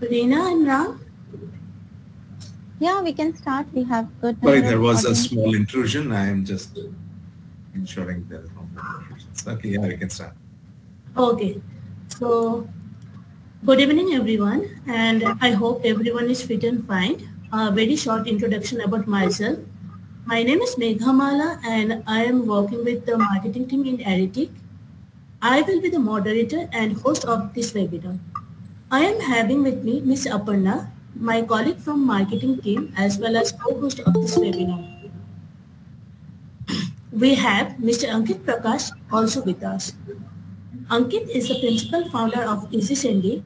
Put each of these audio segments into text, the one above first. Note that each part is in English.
Reena and Ram? Yeah, we can start. We have good. Sorry, there was a small intrusion. I am just ensuring there is no intrusions. Okay, yeah, we can start. Okay. So, good evening, everyone, and I hope everyone is fit and fine. A very short introduction about myself. My name is Meghamala, and I am working with the marketing team in Aritic. I will be the moderator and host of this webinar. I am having with me Ms. Aparna, my colleague from marketing team as well as co-host of this webinar. We have Mr. Ankit Prakash also with us. Ankit is the principal founder of EasySendy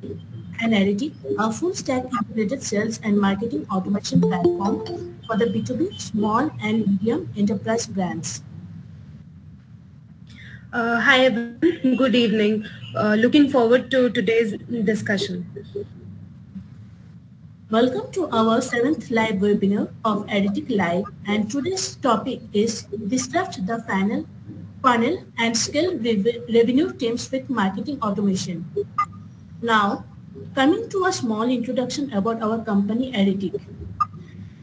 and Aritic, a full stack integrated sales and marketing automation platform for the B2B small and medium enterprise brands. Uh, hi everyone, good evening. Uh, looking forward to today's discussion. Welcome to our seventh live webinar of Aritic Live and today's topic is Disrupt the Funnel, funnel and Scale Revenue Teams with Marketing Automation. Now, coming to a small introduction about our company Aritic.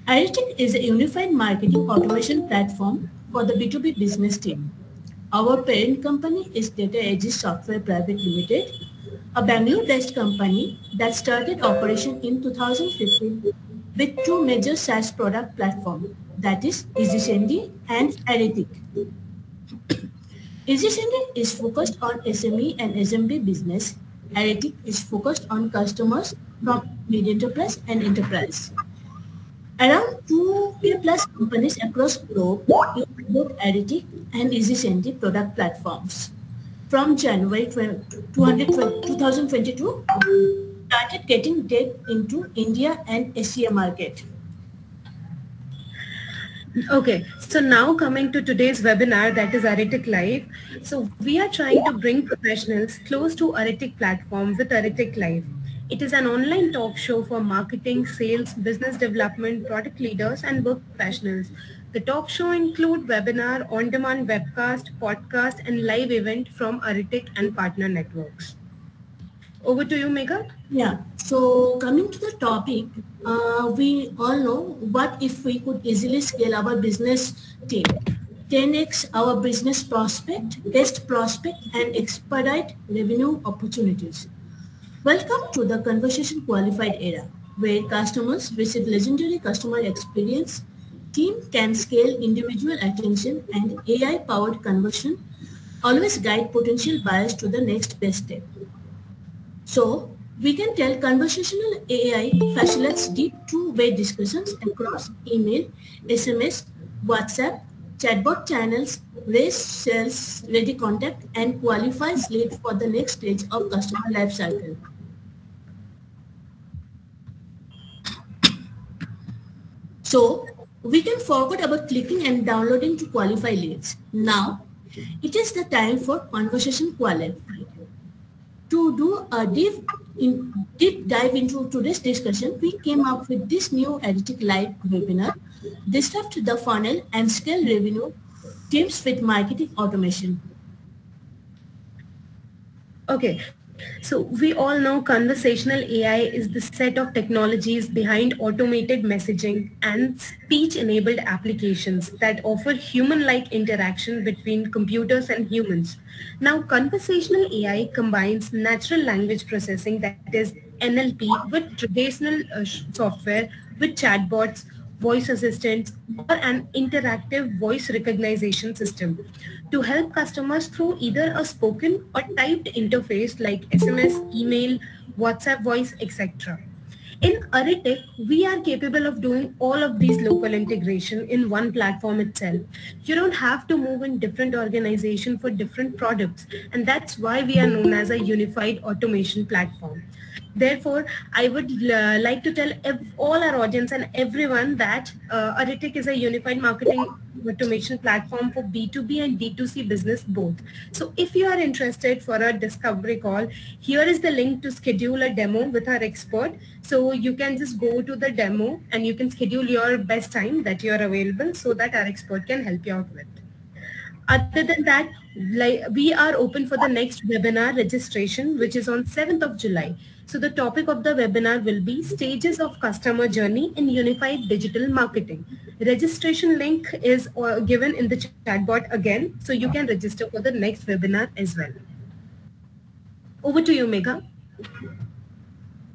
Aritic is a unified marketing automation platform for the B2B business team. Our parent company is Data Aegis Software Private Limited a Bangalore-based company that started operation in 2015 with two major SaaS product platforms, that is EasySendy and Aritic. EasySendy is focused on SME and SMB business. Aritic is focused on customers from mid-enterprise and enterprise. Around 2 plus companies across globe use both Aritic and EasySendy product platforms from January 2022 started getting deep into India and Asia market. Okay, so now coming to today's webinar that is Aritic Live. So we are trying to bring professionals close to Aritic platform with Aritic Live. It is an online talk show for marketing, sales, business development, product leaders and work professionals the talk show include webinar, on-demand webcast, podcast, and live event from Aritic and partner networks. Over to you, Megha. Yeah. So coming to the topic, uh, we all know what if we could easily scale our business team. 10x our business prospect, guest prospect, and expedite revenue opportunities. Welcome to the conversation qualified era, where customers visit legendary customer experience team can scale individual attention and AI-powered conversion always guide potential buyers to the next best step. So we can tell conversational AI facilitates deep two-way discussions across email, SMS, WhatsApp, chatbot channels, raise sales ready contact and qualifies lead for the next stage of customer life cycle. So we can forget about clicking and downloading to qualify leads. Now, it is the time for conversation quality. To do a deep, in, deep dive into today's discussion, we came up with this new Aritic Live webinar, Disrupt the Funnel and Scale Revenue Teams with Marketing Automation. Okay, so we all know conversational AI is the set of technologies behind automated messaging and speech-enabled applications that offer human-like interaction between computers and humans. Now, conversational AI combines natural language processing, that is NLP, with traditional uh, software, with chatbots, voice assistants, or an interactive voice recognition system to help customers through either a spoken or typed interface like SMS, email, WhatsApp voice, etc. In Aritic, we are capable of doing all of these local integration in one platform itself. You don't have to move in different organization for different products. And that's why we are known as a unified automation platform. Therefore, I would uh, like to tell all our audience and everyone that uh, Aritic is a unified marketing automation platform for B2B and D2C business both. So if you are interested for a discovery call, here is the link to schedule a demo with our expert. So you can just go to the demo and you can schedule your best time that you are available so that our expert can help you out with. Other than that, like, we are open for the next webinar registration, which is on 7th of July. So the topic of the webinar will be stages of customer journey in unified digital marketing. Registration link is uh, given in the chat bot again, so you can register for the next webinar as well. Over to you, Megha.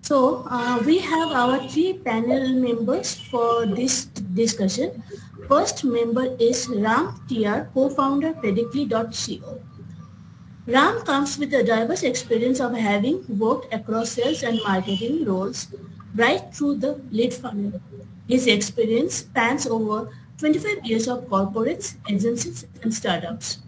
So uh, we have our three panel members for this discussion. First member is Ram TR, co-founder Predictly.co. Ram comes with a diverse experience of having worked across sales and marketing roles right through the lead funnel. His experience spans over 25 years of corporates, agencies, and startups.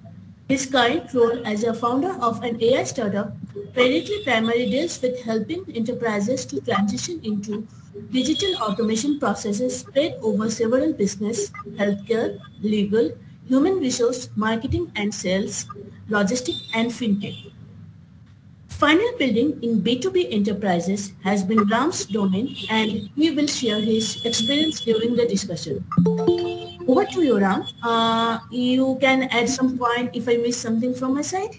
His current role as a founder of an AI startup Predictly primarily deals with helping enterprises to transition into digital automation processes spread over several business, healthcare, legal, human resource, marketing and sales, logistic and fintech. Funnel building in B2B enterprises has been Ram's domain and he will share his experience during the discussion. Over to you, Ram. Uh, you can add some point if I miss something from my side.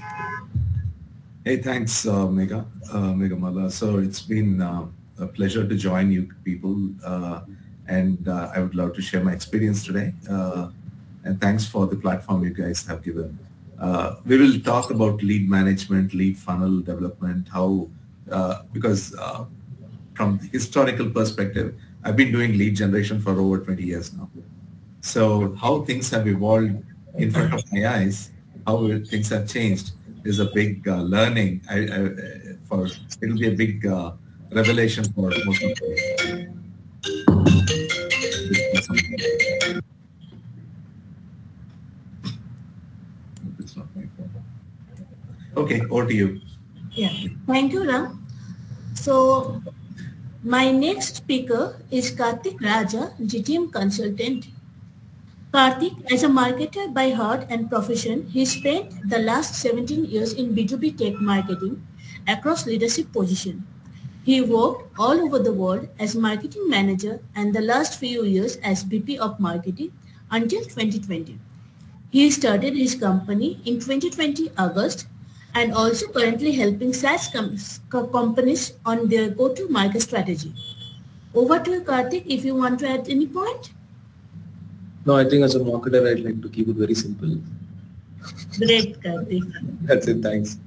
Hey, thanks, uh, Megha, uh, Megha Mala. So it's been uh, a pleasure to join you people, uh, and uh, I would love to share my experience today. And thanks for the platform you guys have given. Uh, we will talk about lead management, lead funnel development, how, uh, because uh, from historical perspective, I've been doing lead generation for over 20 years now. So how things have evolved in front of my eyes, how things have changed is a big uh, learning. I, I, for it'll be a big uh, revelation for most people. It's not my phone. Okay, over to you. Yeah, thank you, Ram. So my next speaker is Karthik Raja, GTM consultant. Karthik, as a marketer by heart and profession, he spent the last 17 years in B2B tech marketing across leadership positions. He worked all over the world as marketing manager and the last few years as VP of marketing until 2020. He started his company in 2020 August and also currently helping SaaS com companies on their go-to-market strategy. Over to you, Karthik, if you want to add any point. No, I think as a marketer, I'd like to keep it very simple. Great, Karthik. That's it. Thanks.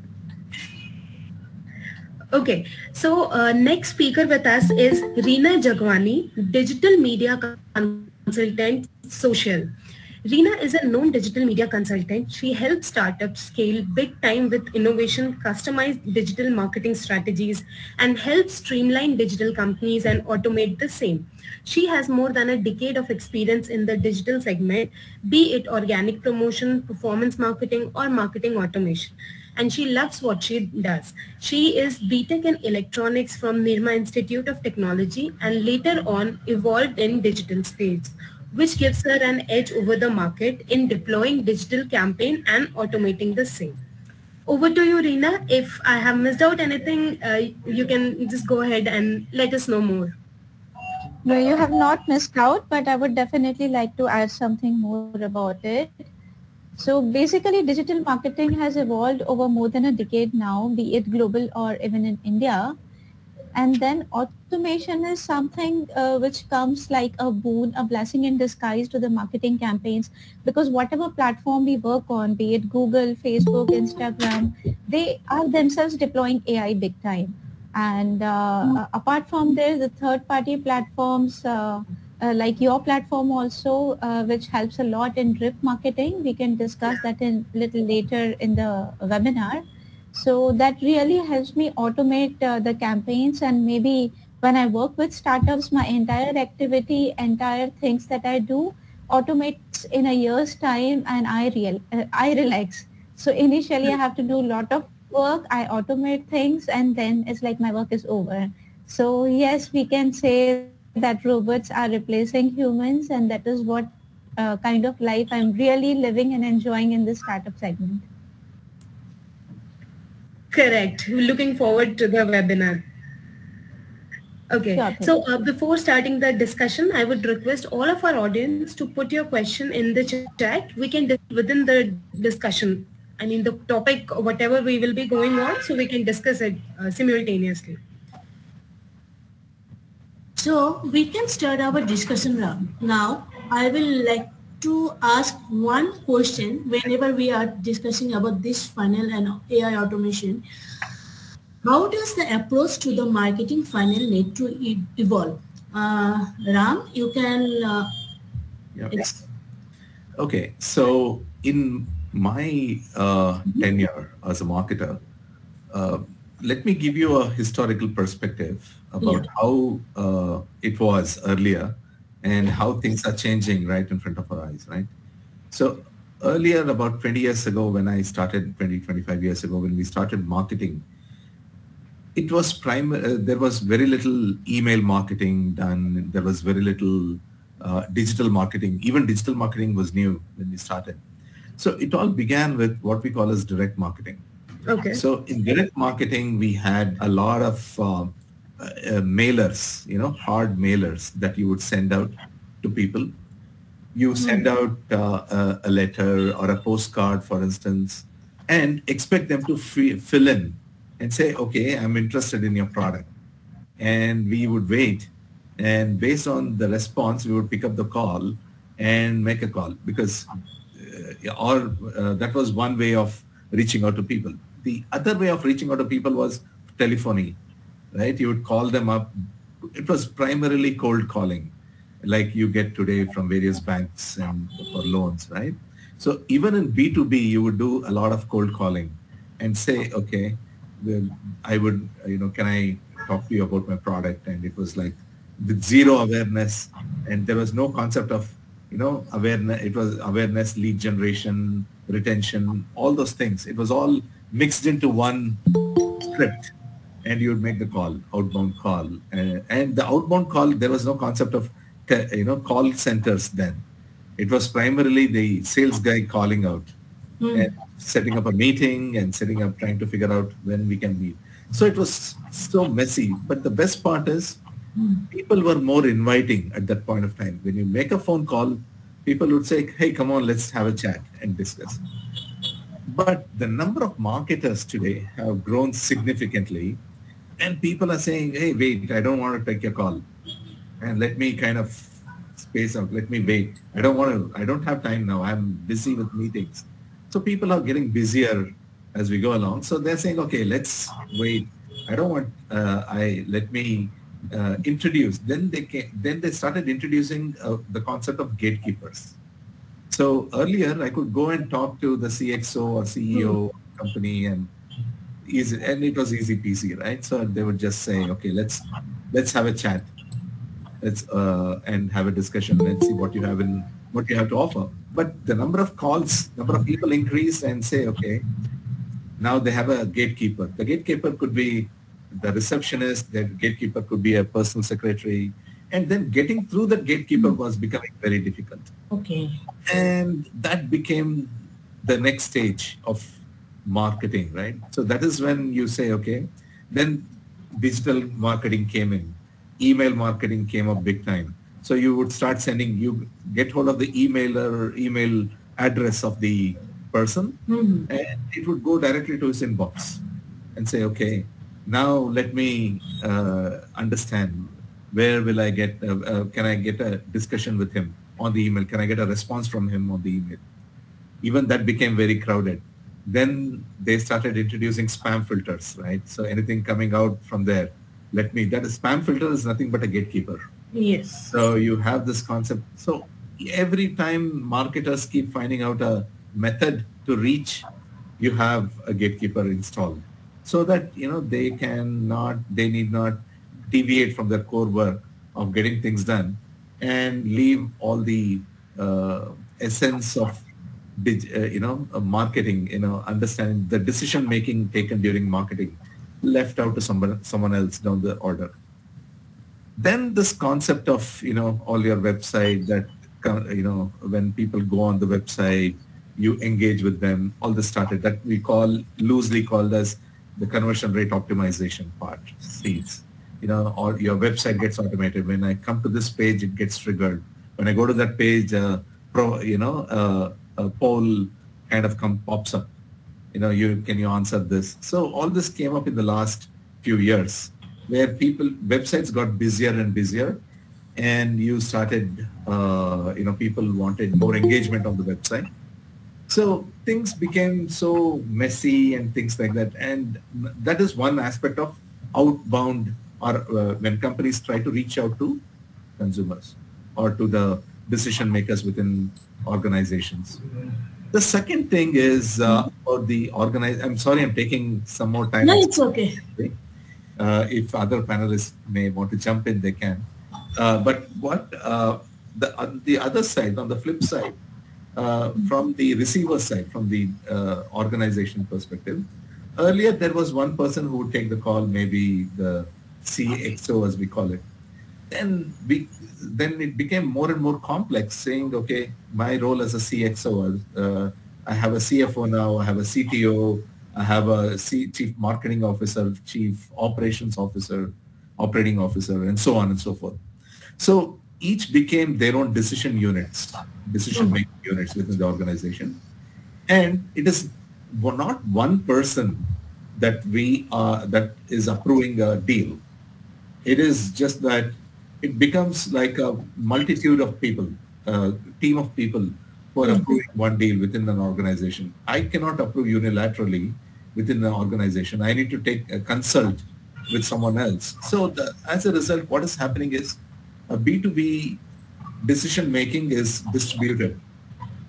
Okay, so uh, next speaker with us is Reena Jagwani, digital media consultant, social. Reena is a known digital media consultant. She helps startups scale big time with innovation, customized digital marketing strategies, and helps streamline digital companies and automate the same. She has more than a decade of experience in the digital segment, be it organic promotion, performance marketing, or marketing automation and she loves what she does. She is BTech in electronics from Nirma Institute of Technology and later on evolved in digital space, which gives her an edge over the market in deploying digital campaign and automating the same. Over to you, Reena. If I have missed out anything, uh, you can just go ahead and let us know more. No, you have not missed out, but I would definitely like to add something more about it. So basically digital marketing has evolved over more than a decade now, be it global or even in India. And then automation is something uh, which comes like a boon, a blessing in disguise to the marketing campaigns because whatever platform we work on, be it Google, Facebook, Instagram, they are themselves deploying AI big time. And uh, apart from this, the third party platforms, uh, uh, like your platform also, uh, which helps a lot in drip marketing. We can discuss that in little later in the webinar. So that really helps me automate uh, the campaigns and maybe when I work with startups, my entire activity, entire things that I do automates in a year's time and I real uh, I relax. So initially I have to do a lot of work, I automate things and then it's like my work is over. So yes, we can say that robots are replacing humans and that is what uh, kind of life I'm really living and enjoying in this startup segment. Correct. Looking forward to the webinar. Okay, sure, so uh, before starting the discussion, I would request all of our audience to put your question in the chat. We can, within the discussion, I mean the topic, whatever we will be going on, so we can discuss it uh, simultaneously. So we can start our discussion round. Now, I will like to ask one question whenever we are discussing about this funnel and AI automation. How does the approach to the marketing funnel need to e- evolve? Uh, Ram, you can. Uh, Yeah. Okay, so in my uh, tenure as a marketer, uh, let me give you a historical perspective about Yeah. how uh, it was earlier and how things are changing right in front of our eyes, right? So earlier, about 20 years ago, when I started, 20, 25 years ago, when we started marketing, it was prime, uh, there was very little email marketing done. There was very little uh, digital marketing. Even digital marketing was new when we started. So it all began with what we call as direct marketing. Okay. So in direct marketing, we had a lot of uh, mailers, you know, hard mailers that you would send out to people. You send out uh, a, a letter or a postcard, for instance, and expect them to free, fill in and say, okay, I'm interested in your product. And we would wait. And based on the response, we would pick up the call and make a call because uh, or uh, that was one way of reaching out to people. The other way of reaching out to people was telephony, right? You would call them up. It was primarily cold calling, like you get today from various banks and for loans, right? So even in B2B, you would do a lot of cold calling and say, okay, well, I would, you know, can I talk to you about my product? And it was like with zero awareness and there was no concept of you know awareness it was awareness lead generation retention all those things it was all mixed into one script and you would make the call outbound call. Uh, and the outbound call there was no concept of you know call centers then. It was primarily the sales guy calling out and setting up a meeting and setting up trying to figure out when we can meet. So it was so messy. But the best part is people were more inviting at that point of time. When you make a phone call, people would say, hey, come on, let's have a chat and discuss. But the number of marketers today have grown significantly and people are saying, hey, wait, I don't want to take your call and let me kind of space out. Let me wait. I don't want to, I don't have time now. I'm busy with meetings. So people are getting busier as we go along. So they're saying, okay, let's wait. I don't want, uh, I, let me uh, introduce. Then they came, then they started introducing uh, the concept of gatekeepers. So earlier, I could go and talk to the CXO or CEO company, and easy, and it was easy peasy, right? So they would just say, okay, let's let's have a chat, let's uh, and have a discussion. Let's see what you have in what you have to offer. But the number of calls, number of people increased, and say, okay, now they have a gatekeeper. The gatekeeper could be the receptionist, the gatekeeper could be a personal secretary. And then getting through that gatekeeper was becoming very difficult. okay. And that became the next stage of marketing, right? So that is when you say, okay, then digital marketing came in. Email marketing came up big time. So you would start sending, you get hold of the emailer, email address of the person, Mhm. and it would go directly to his inbox and say, okay, now let me uh, understand where will I get, uh, uh, can I get a discussion with him on the email? Can I get a response from him on the email? Even that became very crowded. Then they started introducing spam filters, right? So anything coming out from there, let me, that is spam filter is nothing but a gatekeeper. Yes. So you have this concept. So every time marketers keep finding out a method to reach, you have a gatekeeper installed so that, you know, they can not, they need not deviate from their core work of getting things done and leave all the uh, essence of, you know, uh, marketing, you know, understanding the decision making taken during marketing left out to someone, someone else down the order. Then this concept of you know all your website that you know when people go on the website you engage with them all this started that we call loosely called as the conversion rate optimization part seeds. You know or your website gets automated. When i come to this page it gets triggered. When i go to that page uh, pro you know uh, a poll kind of come pops up you know you can you answer this so all this came up in the last few years where people, websites got busier and busier and you started, uh, you know, people wanted more engagement on the website. So things became so messy and things like that. And that is one aspect of outbound or uh, when companies try to reach out to consumers or to the decision makers within organizations. The second thing is uh, about the organize. I'm sorry, I'm taking some more time. No, it's okay. Uh, if other panelists may want to jump in, they can. Uh, but what uh, the on the other side, on the flip side, uh, from the receiver side, from the uh, organization perspective, earlier there was one person who would take the call, maybe the CXO as we call it. Then we, then it became more and more complex, saying, okay, my role as a CXO, uh, I have a CFO now, I have a CTO, I have a C, chief marketing officer, chief operations officer, operating officer, and so on and so forth. So each became their own decision units, decision making units within the organization. And it is not one person that we are, that is approving a deal. It is just that it becomes like a multitude of people, a team of people who are mm-hmm. approving one deal within an organization. I cannot approve unilaterally within the organization. I need to take a consult with someone else. So the, as a result, what is happening is uh, a B2B decision making is distributed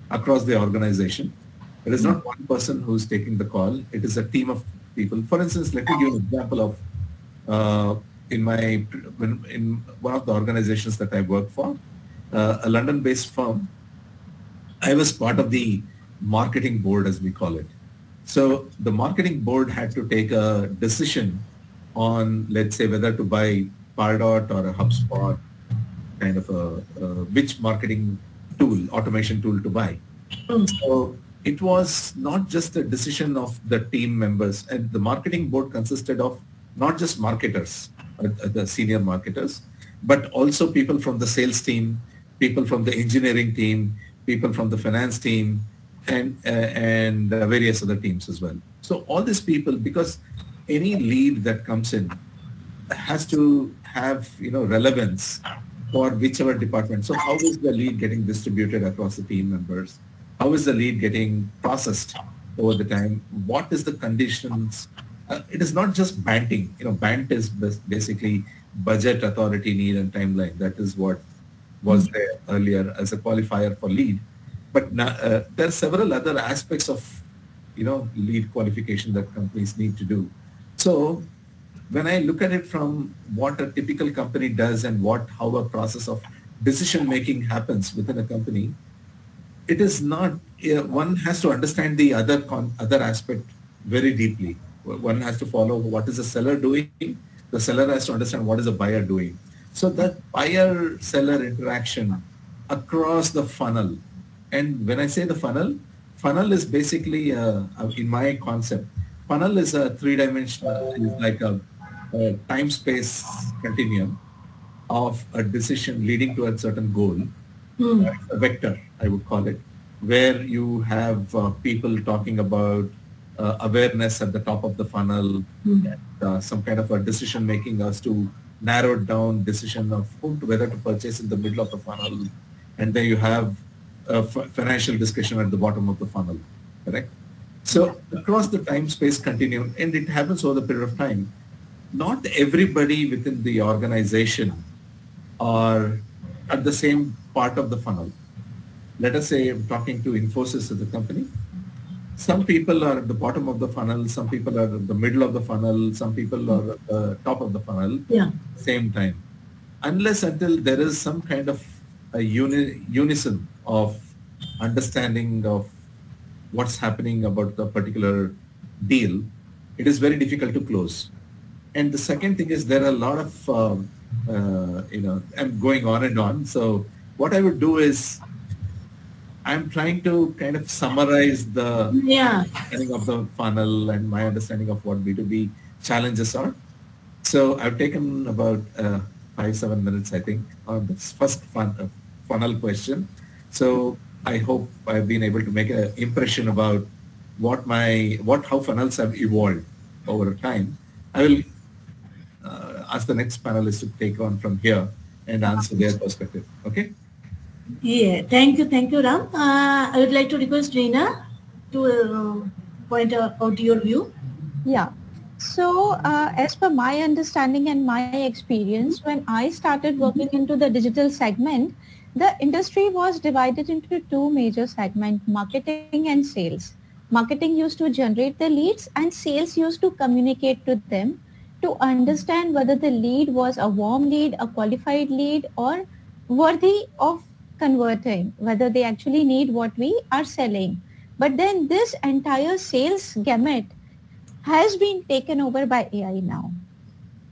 across the organization. It is not mm-hmm. one person who's taking the call. It is a team of people. For instance, let me give an example of uh, in my in one of the organizations that I work for, uh, a London-based firm. I was part of the marketing board, as we call it. So the marketing board had to take a decision on, let's say, whether to buy Pardot or a HubSpot kind of a, a which marketing tool, automation tool to buy. So it was not just a decision of the team members and the marketing board consisted of not just marketers, the senior marketers, but also people from the sales team, people from the engineering team, people from the finance team, and uh, and uh, various other teams as well. So all these people, because any lead that comes in has to have you know relevance for whichever department. So how is the lead getting distributed across the team members? How is the lead getting processed over the time? What is the conditions? Uh, it is not just banting. You know, BANT is basically budget, authority, need, and timeline. That is what was there earlier as a qualifier for lead. But now, uh, there are several other aspects of, you know, lead qualification that companies need to do. So when I look at it from what a typical company does and what how a process of decision making happens within a company, it is not one has to understand the other con, other aspect very deeply. One has to follow what is the seller doing. The seller has to understand what is the buyer doing. So that buyer seller interaction across the funnel. And when I say the funnel, funnel is basically, uh, in my concept, funnel is a three-dimensional, is like a a time-space continuum of a decision leading to a certain goal, mm. a vector, I would call it, where you have uh, people talking about uh, awareness at the top of the funnel, mm. and, uh, some kind of a decision making us to narrow down decision of whom to, whether to purchase in the middle of the funnel, and then you have a financial discussion at the bottom of the funnel, correct? So across the time space continuum, and it happens over the period of time, not everybody within the organization are at the same part of the funnel. Let us say I'm talking to Infosys as a company. Some people are at the bottom of the funnel, some people are at the middle of the funnel, some people are at the top of the funnel. Yeah. Same time. Unless until there is some kind of a uni, unison of understanding of what's happening about the particular deal, it is very difficult to close. And the second thing is there are a lot of, um, uh, you know, I'm going on and on. So what I would do is I'm trying to kind of summarize the yeah. understanding of the funnel and my understanding of what B2B challenges are. So I've taken about uh, five, seven minutes, I think, on this first fun, uh, funnel question. So I hope I've been able to make an impression about what my, what, how funnels have evolved over time. I will ask the next panelist to take on from here and answer their perspective. Okay? Yeah, thank you, thank you, Ram. Uh, I would like to request Reena to uh, point out, your view. Yeah. So uh, as per my understanding and my experience, when I started working into the digital segment, the industry was divided into two major segments, marketing and sales. Marketing used to generate the leads and sales used to communicate to them to understand whether the lead was a warm lead, a qualified lead or worthy of converting, whether they actually need what we are selling. But then this entire sales gamut has been taken over by AI now.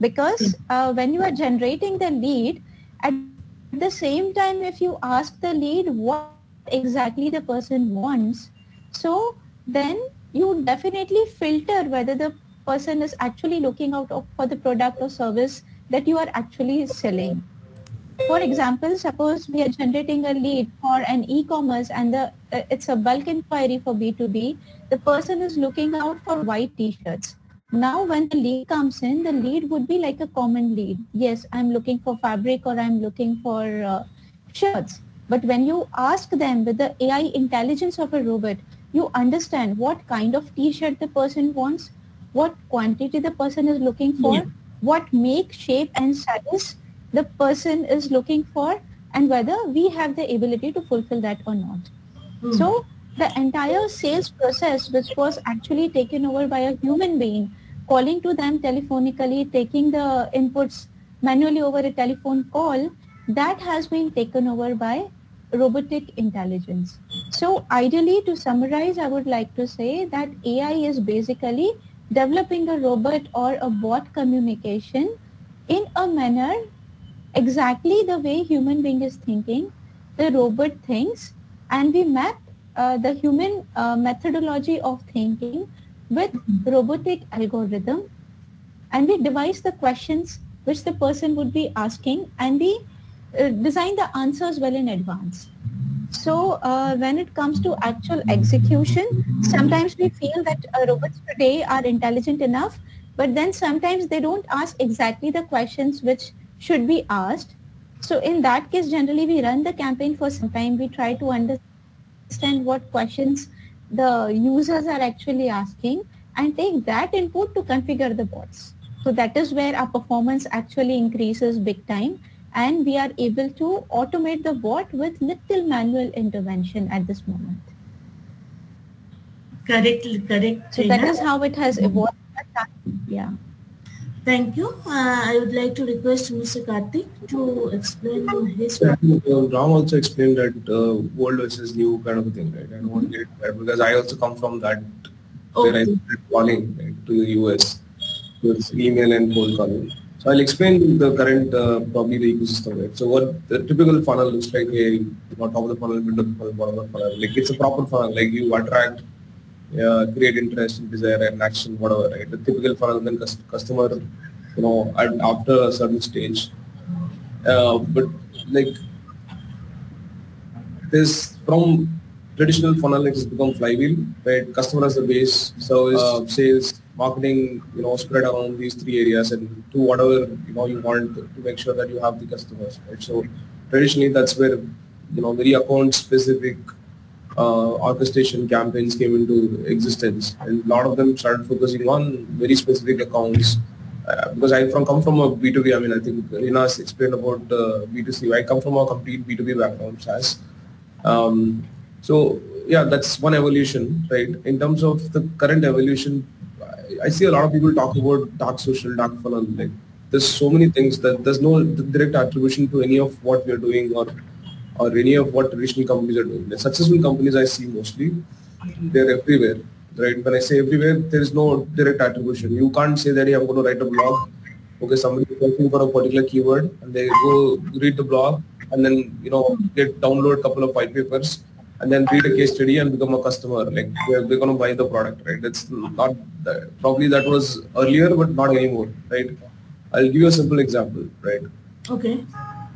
Because uh, when you are generating the lead, at the same time, if you ask the lead what exactly the person wants, so then you definitely filter whether the person is actually looking out for the product or service that you are actually selling. For example, suppose we are generating a lead for an e-commerce and the, uh, it's a bulk inquiry for B2B. The person is looking out for white t-shirts. Now when the lead comes in, the lead would be like a common lead. Yes, I'm looking for fabric or I'm looking for uh, shirts. But when you ask them with the AI intelligence of a robot, you understand what kind of t-shirt the person wants, what quantity the person is looking for, yeah. what make, shape and size the person is looking for and whether we have the ability to fulfill that or not. Mm. So the entire sales process which was actually taken over by a human being calling to them telephonically, taking the inputs manually over a telephone call, that has been taken over by robotic intelligence. So ideally to summarize, I would like to say that AI is basically developing a robot or a bot communication in a manner exactly the way human being is thinking, the robot thinks, and we map uh, the human uh, methodology of thinking with robotic algorithm and we devise the questions which the person would be asking and we uh, design the answers well in advance. So uh, when it comes to actual execution, sometimes we feel that uh, robots today are intelligent enough, but then sometimes they don't ask exactly the questions which should be asked. So in that case, generally we run the campaign for some time. We try to understand what questions the users are actually asking and take that input to configure the bots. So that is where our performance actually increases big time and we are able to automate the bot with little manual intervention at this moment. Correct, correct. So that is how it has evolved. Yeah. Thank you. Uh, I would like to request Mr. Karthik to explain his. Yeah, uh, Ram also explained that uh, old versus new kind of a thing, right? I don't want to get that because I also come from that okay. where I started calling right, to the US with email and cold calling. So I'll explain the current uh, probably the ecosystem, right? So what the typical funnel looks like a top of the funnel, middle of the funnel, bottom of the funnel. Like it's a proper funnel. Like you attract uh, create interest, desire, and action, whatever, right? The typical funnel, then customer, you know, at, after a certain stage. Uh, but like this from traditional funnel, it has become flywheel, right? Customer as the base, service, uh, sales, marketing, you know, spread around these three areas and do whatever you know you want to make sure that you have the customers, right? So traditionally, that's where you know very account specific uh, orchestration campaigns came into existence, and a lot of them started focusing on very specific accounts. Uh, because I from come from a B2B, I mean, I think Reena's explained about uh, B2C. I come from a complete B2B background, SaaS. Um, so yeah, that's one evolution, right? In terms of the current evolution, I, I see a lot of people talk about dark social, dark funnel. Like there's so many things that there's no direct attribution to any of what we are doing or or any of what traditional companies are doing. The successful companies I see mostly, they're everywhere, right? When I say everywhere, there is no direct attribution. You can't say that hey, I'm going to write a blog. Okay, somebody is looking for a particular keyword and they go read the blog and then, you know, get download a couple of white papers and then read a case study and become a customer. Like we're, we're going to buy the product, right? That's not, that, probably that was earlier, but not anymore, right? I'll give you a simple example, right? Okay.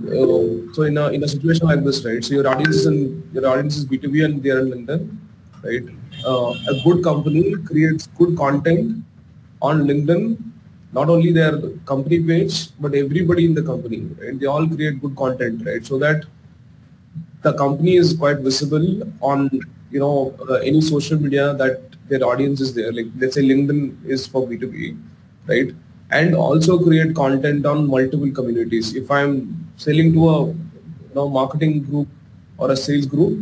Uh, so in a in a situation like this, right? So your audience is in your audience is B2B and they are in LinkedIn, right? Uh, a good company creates good content on LinkedIn not only their company page but everybody in the company right they all create good content right so that the company is quite visible on you know uh, any social media that their audience is there like let's say linkedin is for b2b right and also create content on multiple communities. If i'm selling to a you know marketing group or a sales group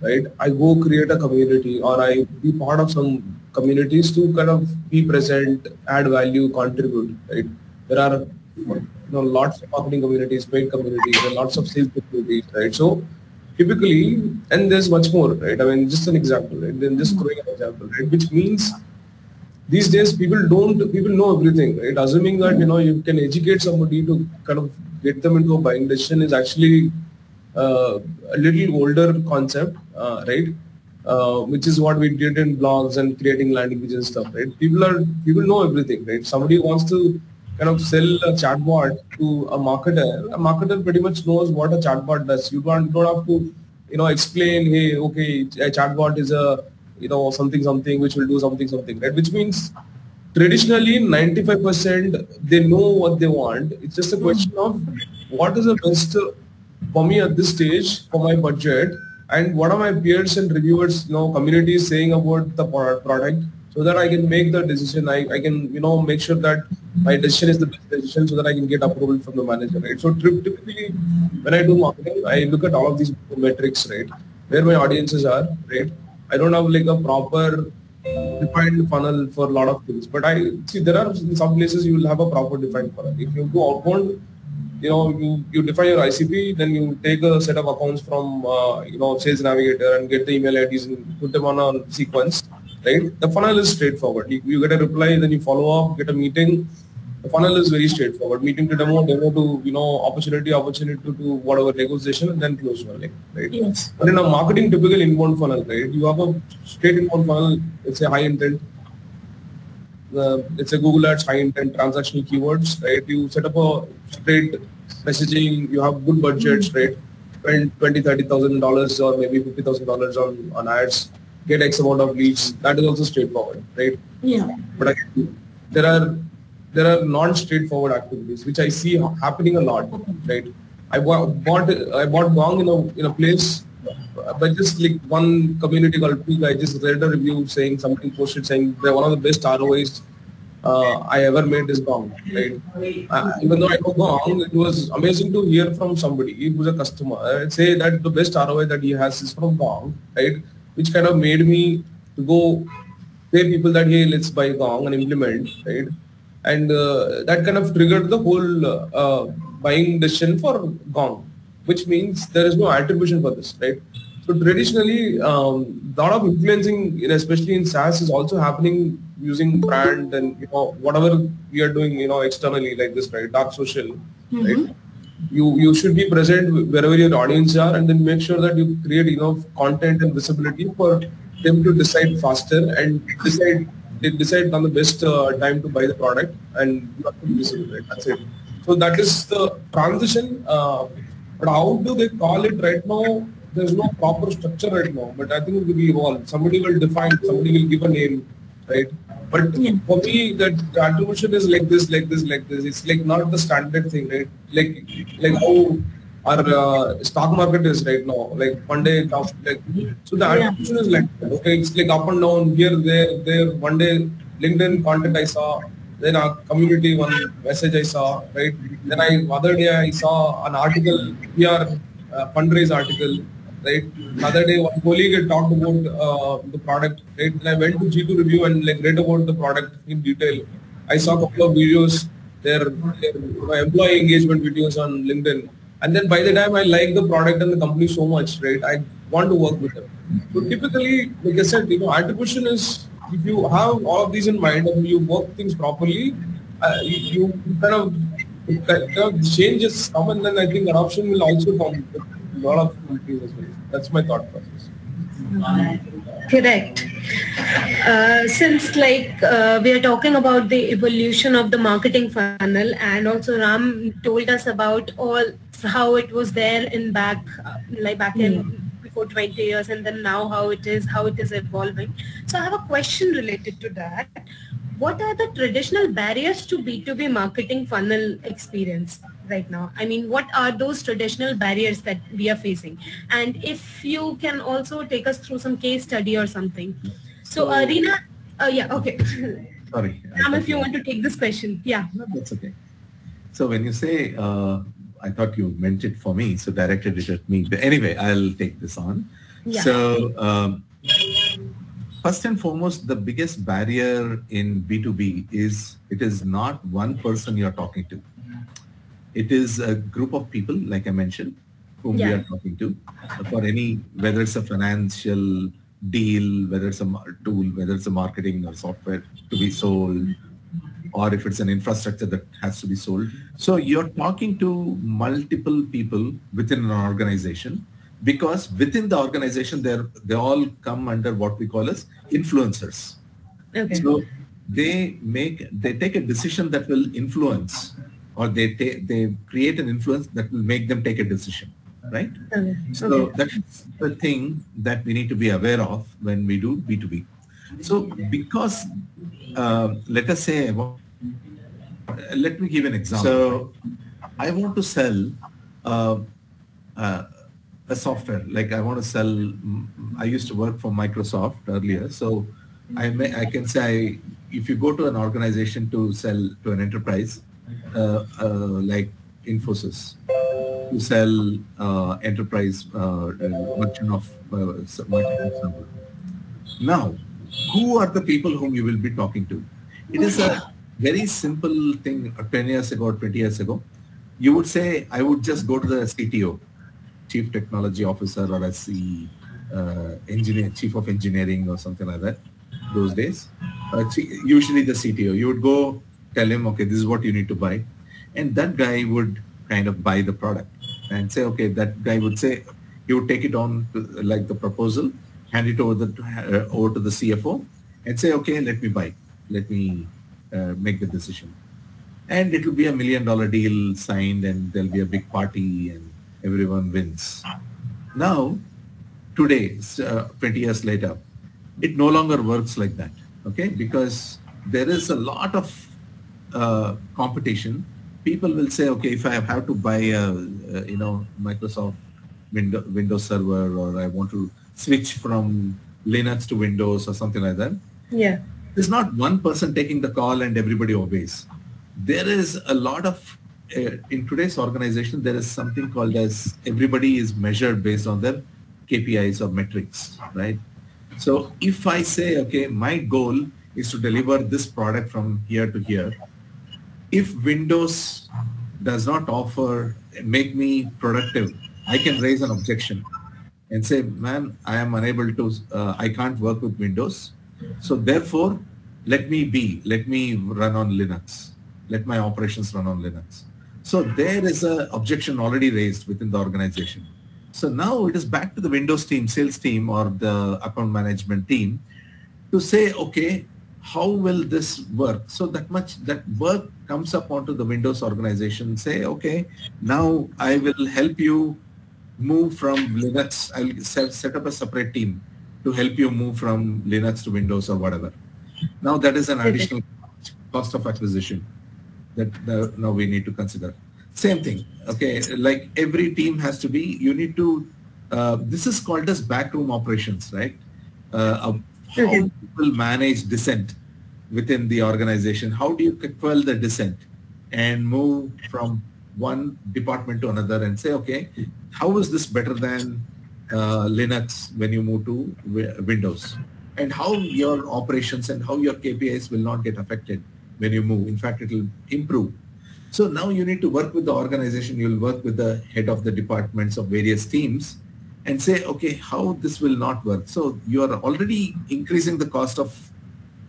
right i go create a community or i be part of some communities to kind of be present add value contribute right? There are you know lots of marketing communities paid communities and lots of sales communities right? So typically and there's much more right? I mean just an example right? Then just throwing an example right? Which means these days people don't people know everything right? Assuming that you know you can educate somebody to kind of get them into a buying decision is actually uh, a little older concept uh, right? Uh, which is what we did in blogs and creating landing pages and stuff right? People are people know everything right? Somebody wants to kind of sell a chatbot to a marketer a marketer pretty much knows what a chatbot does. You don't, don't have to you know explain hey okay a chatbot is a you know something something which will do something something right? Which means traditionally 95% they know what they want. It's just a hmm. question of what is the best for me at this stage for my budget and what are my peers and reviewers you know communities saying about the product so that I can make the decision. I, I can you know make sure that my decision is the best decision so that I can get approval from the manager right? So typically when I do marketing I look at all of these metrics right where my audiences are right I don't have like a proper defined funnel for a lot of things. But I see there are some places you will have a proper defined funnel. If you go outbound, you know, you, you define your ICP, then you take a set of accounts from, uh, you know, Sales Navigator and get the email IDs and put them on a sequence, right? The funnel is straightforward. You, you get a reply, then you follow up, get a meeting, the funnel is very straightforward. Meeting to demo, demo to you know opportunity, opportunity to do whatever negotiation, and then close funnel, right? Yes. But in a marketing typical inbound funnel, right? You have a straight inbound funnel. It's a high intent. The, it's a Google Ads high intent transactional keywords, right? You set up a straight messaging. You have good budgets, mm-hmm. right? Spend twenty, thirty thousand dollars or maybe fifty thousand dollars on on ads. Get X amount of leads. That is also straightforward, right? Yeah. But again, there are there are non-straightforward activities which I see happening a lot, right? I bought I bought Gong in a in a place, but just like one community called Peak, I just read a review saying something posted saying they're one of the best ROIs uh, I ever made is Gong, right? Uh, even though I know Gong, it was amazing to hear from somebody who's a customer I'd say that the best ROI that he has is from Gong, right? Which kind of made me to go pay people that hey, let's buy Gong and implement, right? And uh, that kind of triggered the whole uh, buying decision for Gong, which means there is no attribution for this, right? So traditionally, um, lot of influencing, especially in SaaS, is also happening using brand and you know whatever we are doing, you know, externally like this, right? Dark social, mm-hmm. right? You you should be present wherever your audience are, and then make sure that you create enough content and visibility for them to decide faster and decide they decide on the best uh, time to buy the product and not to miss it. Right? That's it. So that is the transition. Uh, but how do they call it right now? There's no proper structure right now. But I think it will evolve. Somebody will define. Somebody will give a name, right? But for me, that the attribution is like this, like this, like this. It's like not the standard thing, right? Like like how our uh, stock market is right now. Like one day it like so the attribution yeah. is like okay, it's like up and down here, there, there. One day LinkedIn content I saw, then a community one message I saw, right? Then I other day I saw an article, PR uh, fundraise article, right? Another day one colleague had talked about uh, the product, right? Then I went to G2 review and like read about the product in detail. I saw a couple of videos, their, their employee engagement videos on LinkedIn and then by the time I like the product and the company so much, right, I want to work with them. So typically, like I said, you know, attribution is if you have all of these in mind and you work things properly, uh, you, you, kind of kind of changes come and then I think adoption will also come with a lot of countries as well. That's my thought process. Correct. Uh, since like uh, we are talking about the evolution of the marketing funnel and also Ram told us about all how it was there in back uh, like back in hmm. before 20 years and then now how it is how it is evolving so i have a question related to that what are the traditional barriers to B2B marketing funnel experience right now? I mean, what are those traditional barriers that we are facing? And if you can also take us through some case study or something. So, uh, Reena, uh, yeah, okay. Sorry. Ram, if you want to take this question, yeah. No, that's okay. So when you say, uh, I thought you meant it for me, so directed it at me. But anyway, I'll take this on. Yeah. So um, first and foremost, the biggest barrier in B2B is it is not one person you're talking to. It is a group of people, like I mentioned, whom we are talking to for any, whether it's a financial deal, whether it's a tool, whether it's a marketing or software to be sold, or if it's an infrastructure that has to be sold. So you're talking to multiple people within an organization because within the organization, they're, they all come under what we call as influencers. Okay. So they make, they take a decision that will influence or they, ta- they create an influence that will make them take a decision, right? Okay. So Okay. that's the thing that we need to be aware of when we do B2B. So because, uh, let us say, I want- let me give an example. So I want to sell uh, uh, a software, like I want to sell, I used to work for Microsoft earlier. So I, may, I can say, if you go to an organization to sell to an enterprise, uh, uh, like Infosys, to sell uh, enterprise uh, version of Server. Now, who are the people whom you will be talking to? It is a very simple thing. uh, 10 years ago, 20 years ago, you would say, I would just go to the CTO, Chief Technology Officer, or as the uh, engineer, Chief of Engineering, or something like that. Those days, uh, usually the CTO. You would go tell him, okay, this is what you need to buy, and that guy would kind of buy the product and say, okay, that guy would say, he would take it on to, like the proposal, hand it over the uh, over to the CFO, and say, okay, let me buy, let me uh, make the decision, and it will be a million dollar deal signed, and there'll be a big party, and everyone wins. Now, today, uh, 20 years later, it no longer works like that, okay? Because there is a lot of uh, competition. People will say, okay, if I have to buy a, uh, you know, Microsoft Windows, Windows Server, or I want to switch from Linux to Windows or something like that, Yeah. there's not one person taking the call and everybody obeys. There is a lot of, uh, in today's organization, there is something called as everybody is measured based on their KPIs or metrics, right? So if I say, okay, my goal is to deliver this product from here to here, if Windows does not offer, make me productive, I can raise an objection and say, man, I am unable to, uh, I can't work with Windows. So therefore, let me be, let me run on Linux. Let my operations run on Linux. So there is an objection already raised within the organization. So now it is back to the Windows team, sales team or the account management team to say, okay, how will this work? So that much, that work comes up onto the Windows organization, say, okay, now I will help you move from Linux, I'll set, set up a separate team to help you move from Linux to Windows or whatever. Now that is an additional cost of acquisition that uh, now we need to consider. Same thing, okay, like every team has to be, you need to, uh, this is called as backroom operations, right? Uh, how Okay. people manage dissent within the organization. How do you quell the dissent and move from one department to another and say, okay, how is this better than uh, Linux when you move to Windows? And how your operations and how your KPIs will not get affected when you move. In fact, it will improve. So now you need to work with the organization. You'll work with the head of the departments of various teams and say, okay, how this will not work. So you are already increasing the cost of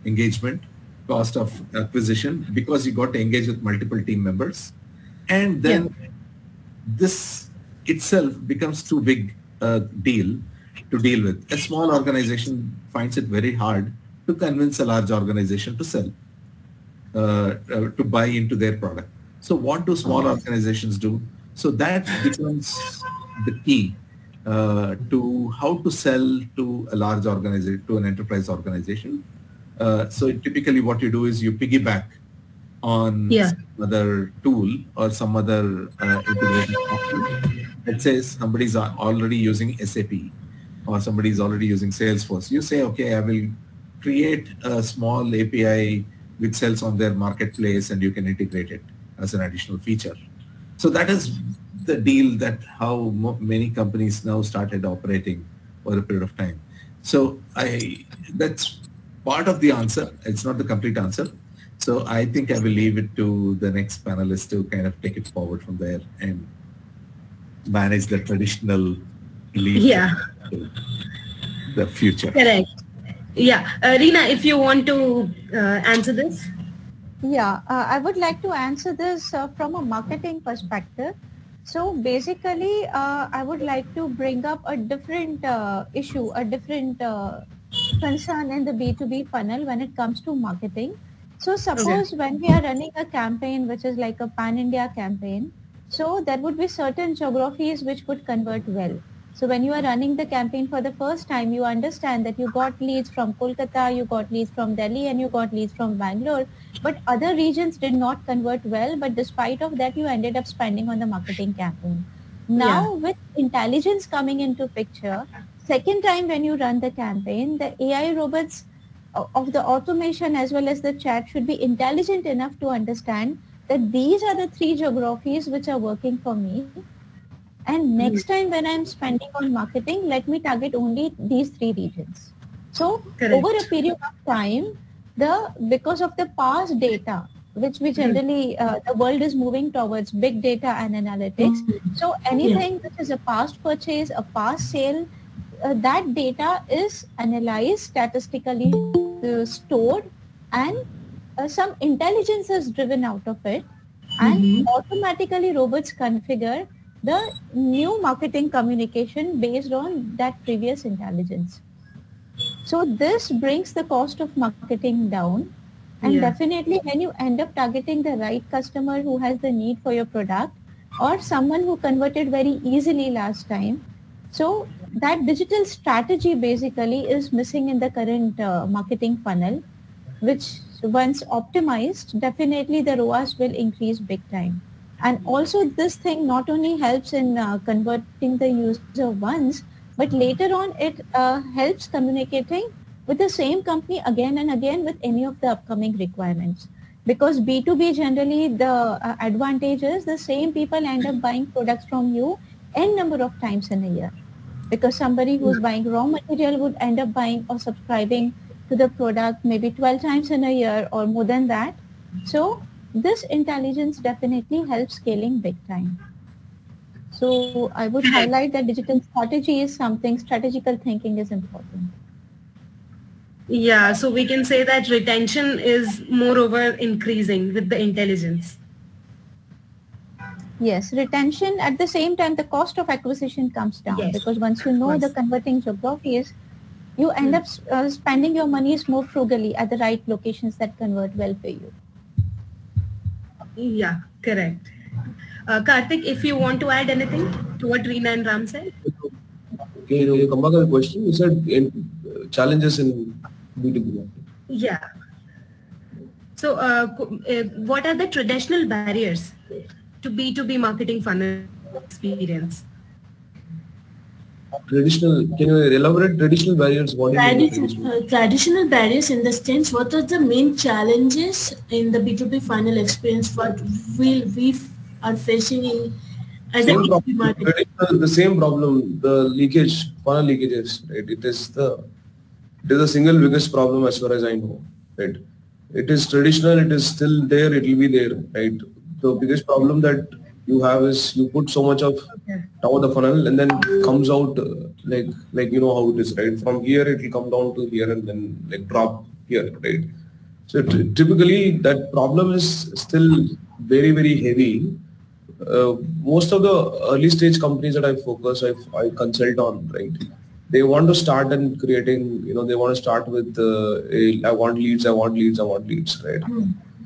engagement, cost of acquisition because you got to engage with multiple team members. And then this itself becomes too big a deal to deal with. A small organization finds it very hard to convince a large organization to sell, uh, uh, to buy into their product. So what do small organizations do? So that becomes the key uh, to how to sell to a large organization, to an enterprise organization. Uh, so typically what you do is you piggyback on Yeah. some other tool or some other uh, integrated software. Let's say somebody's already using SAP or somebody is already using Salesforce. You say, okay, I will create a small API which sells on their marketplace and you can integrate it as an additional feature. So that is the deal that how mo- many companies now started operating over a period of time. So I that's part of the answer. It's not the complete answer. So I think I will leave it to the next panelist to kind of take it forward from there and manage the traditional lead Yeah. to the future. Correct. Yeah. Uh, Reena, if you want to uh, answer this. Yeah, uh, I would like to answer this uh, from a marketing perspective. So basically, uh, I would like to bring up a different uh, issue, a different uh, concern in the B2B funnel when it comes to marketing. So suppose when we are running a campaign which is like a pan-India campaign, so there would be certain geographies which would convert well. So when you are running the campaign for the first time, you understand that you got leads from Kolkata, you got leads from Delhi, and you got leads from Bangalore. But other regions did not convert well. But despite of that, you ended up spending on the marketing campaign. Now with intelligence coming into picture, second time when you run the campaign, the AI robots of the automation as well as the chat should be intelligent enough to understand that these are the three geographies which are working for me and next time when I'm spending on marketing, let me target only these three regions. So Correct. over a period of time, the because of the past data, which we generally uh, the world is moving towards big data and analytics. So anything which is a past purchase, a past sale, uh, that data is analyzed statistically, uh, stored, and uh, some intelligence is driven out of it, and automatically robots configure the new marketing communication based on that previous intelligence. So this brings the cost of marketing down. And Yeah. definitely when you end up targeting the right customer who has the need for your product or someone who converted very easily last time. So that digital strategy basically is missing in the current uh, marketing funnel, which once optimized, definitely the ROAS will increase big time. And also this thing not only helps in uh, converting the user once, but later on it uh, helps communicating with the same company again and again with any of the upcoming requirements. Because B2B generally the uh, advantage is the same people end up buying products from you n number of times in a year. Because somebody who's buying raw material would end up buying or subscribing to the product maybe 12 times in a year or more than that. So this intelligence definitely helps scaling big time. So I would highlight that digital strategy is something, strategical thinking is important. Yeah. So we can say that retention is moreover increasing with the intelligence. Yes, retention at the same time the cost of acquisition comes down Yes, because once you know the converting geographies, you end up uh, spending your monies more frugally at the right locations that convert well for you. Yeah. Correct. Uh, Karthik, if you want to add anything to what Reena and Ram said. Can you come back to the question? You said in, uh, challenges in B2B. Yeah. So, uh, uh, what are the traditional barriers to B2B marketing funnel experience? Traditional, can you elaborate traditional barriers? What do you mean by Tradition, traditional? uh, traditional barriers in the sense, what are the main challenges in the B2B funnel experience what we, we are facing in as Same B2B problem, traditional- the same problem, the leakage, funnel leakages, right? It is the, it is the single biggest problem as far as I know, right? It is traditional, it is still there, it will be there, right? The biggest problem that you have is you put so much of top of the funnel and then comes out uh, like, like you know how it is, right? From here it will come down to here and then like drop here, right? So t- typically that problem is still very, very heavy uh, most of the early stage companies that I focus, I, I consult on, right? They want to start and creating, you know, they want to start with, uh, a, I want leads, I want leads, I want leads, right?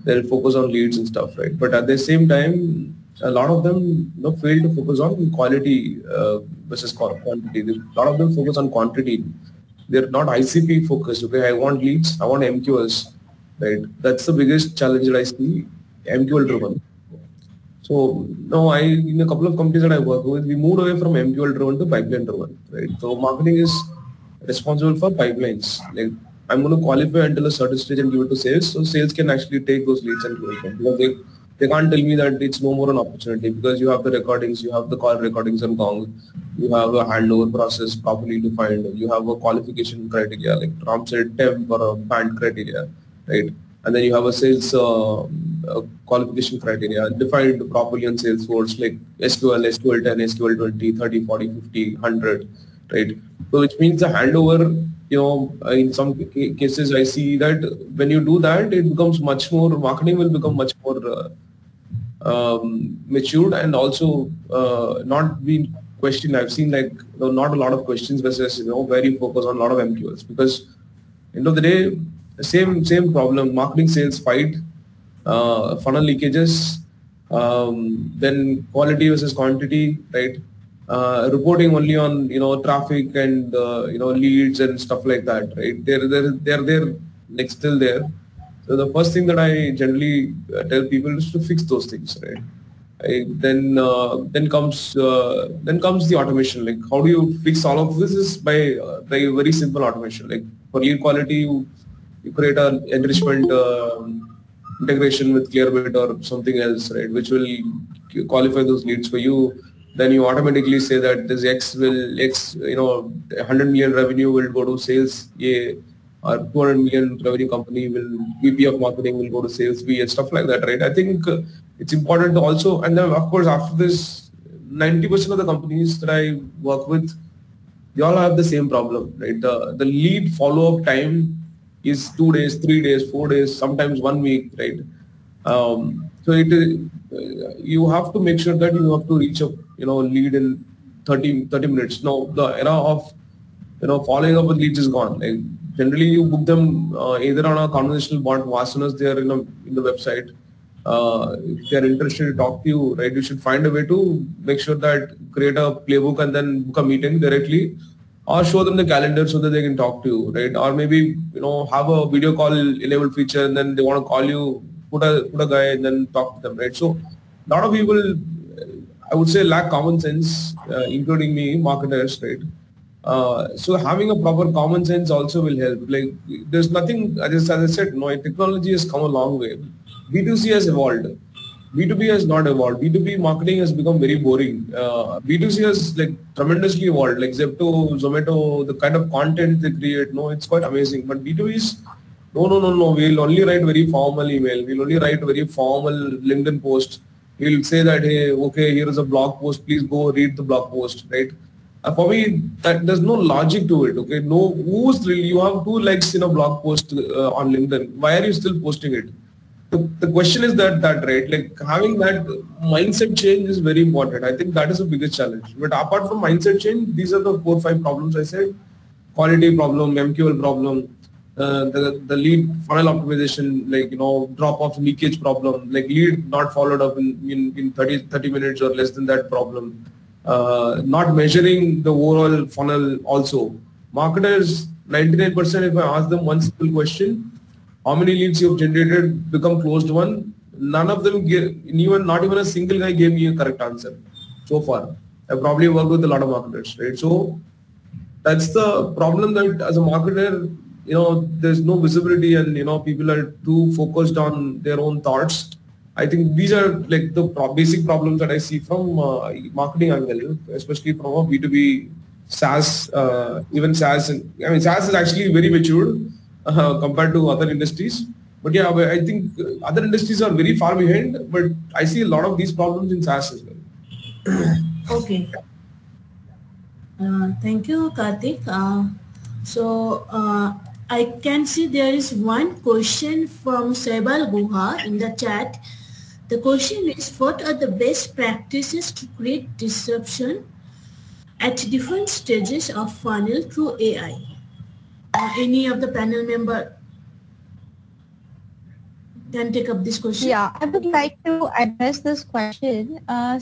They'll focus on leads and stuff, right? But at the same time, a lot of them, you know, fail to focus on quality uh, versus quantity. A lot of them focus on quantity they're not ICP focused. Okay, I want leads, I want MQLs, right? That's the biggest challenge that I see, MQL driven. So now I, in a couple of companies that I work with, we moved away from MQL driven to pipeline driven, right? So marketing is responsible for pipelines. Like I'm going to qualify until a certain stage and give it to sales. So sales can actually take those leads and close them because they, they can't tell me that it's no more an opportunity because you have the recordings, you have the call recordings and Gong, you have a handover process properly defined, you have a qualification criteria like Ram said temp or a BANT criteria, right? And then you have a sales uh, qualification criteria defined properly on Salesforce like SQL, SQL 10, SQL 20, 30, 40, 50, 100, right? So which means the handover you know, in some cases I see that when you do that, it becomes much more, marketing will become much more uh, um, matured and also uh, not being questioned. I've seen like you know, not a lot of questions versus, you know, very focused on a lot of MQLs because end of the day, same same problem, marketing sales fight, uh, funnel leakages, um, then quality versus quantity, right? Uh, reporting only on you know traffic and uh, you know leads and stuff like that right? They're they're they're there like still there. So the first thing that i generally uh, tell people is to fix those things right, right? then uh, then comes uh, then comes the automation. Like how do you fix all of this is by uh, by very simple automation. Like for lead quality you, you create an enrichment um, integration with clearbit or something else right? Which will qualify those leads for you then you automatically say that this X will X, you know, 100 million revenue will go to sales A or 200 million revenue company will VP of marketing will go to sales B and stuff like that, right? I think uh, it's important to also, and then of course after this, 90% of the companies that I work with, they all have the same problem, right? The, the lead follow-up time is two days, three days, four days, sometimes one week, right? Um, so it, uh, you have to make sure that you have to reach a you know lead in 30, 30 minutes. Now the era of you know following up with leads is gone. Like generally you book them uh, either on a conversational bot as soon as they are in, a, in the website. Uh, if they are interested to talk to you, right, you should find a way to make sure that create a playbook and then book a meeting directly or show them the calendar so that they can talk to you, right? Or maybe, you know, have a video call enabled feature and then they want to call you put a put a guy and then talk to them, right? So a lot of people, I would say, lack common sense, uh, including me, marketers, right? Uh, so having a proper common sense also will help. Like there's nothing, as I said, no, technology has come a long way. B2C has evolved. B2B has not evolved. B2B marketing has become very boring. Uh, B2C has like tremendously evolved. Like Zepto, Zomato, the kind of content they create, no, it's quite amazing. But B2B is no, no, no, no. We'll only write very formal email. We'll only write very formal LinkedIn post. We'll say that, hey, okay, here is a blog post. Please go read the blog post, right? Uh, for me, that there's no logic to it. Okay, no, who's really, you have two likes in a blog post uh, on LinkedIn. Why are you still posting it? The, the question is that that right, like having that mindset change is very important. I think that is the biggest challenge. But apart from mindset change, these are the four five problems I said: quality problem, MQL problem, the the lead funnel optimization, like you know, drop off leakage problem, like lead not followed up in, in, in 30, 30 minutes or less than that problem. Uh, not measuring the overall funnel also. Marketers, 99% if I ask them one simple question, how many leads you've generated become closed one, none of them give, even not even a single guy gave me a correct answer so far. I probably worked with a lot of marketers, right? So that's the problem that as a marketer, you know there's no visibility and you know people are too focused on their own thoughts. I think these are like the pro- basic problems that i see from uh, marketing angle especially from a b2b saas uh, even saas and, i mean saas is actually very mature uh, compared to other industries. But yeah i think other industries are very far behind but i see a lot of these problems in saas as well. Okay. Uh, thank you karthik. Uh, so uh, I can see there is one question from Saibal Guha in the chat. The question is, what are the best practices to create disruption at different stages of funnel through AI? Uh, any of the panel member can take up this question? Yeah, I would like to address this question. Uh,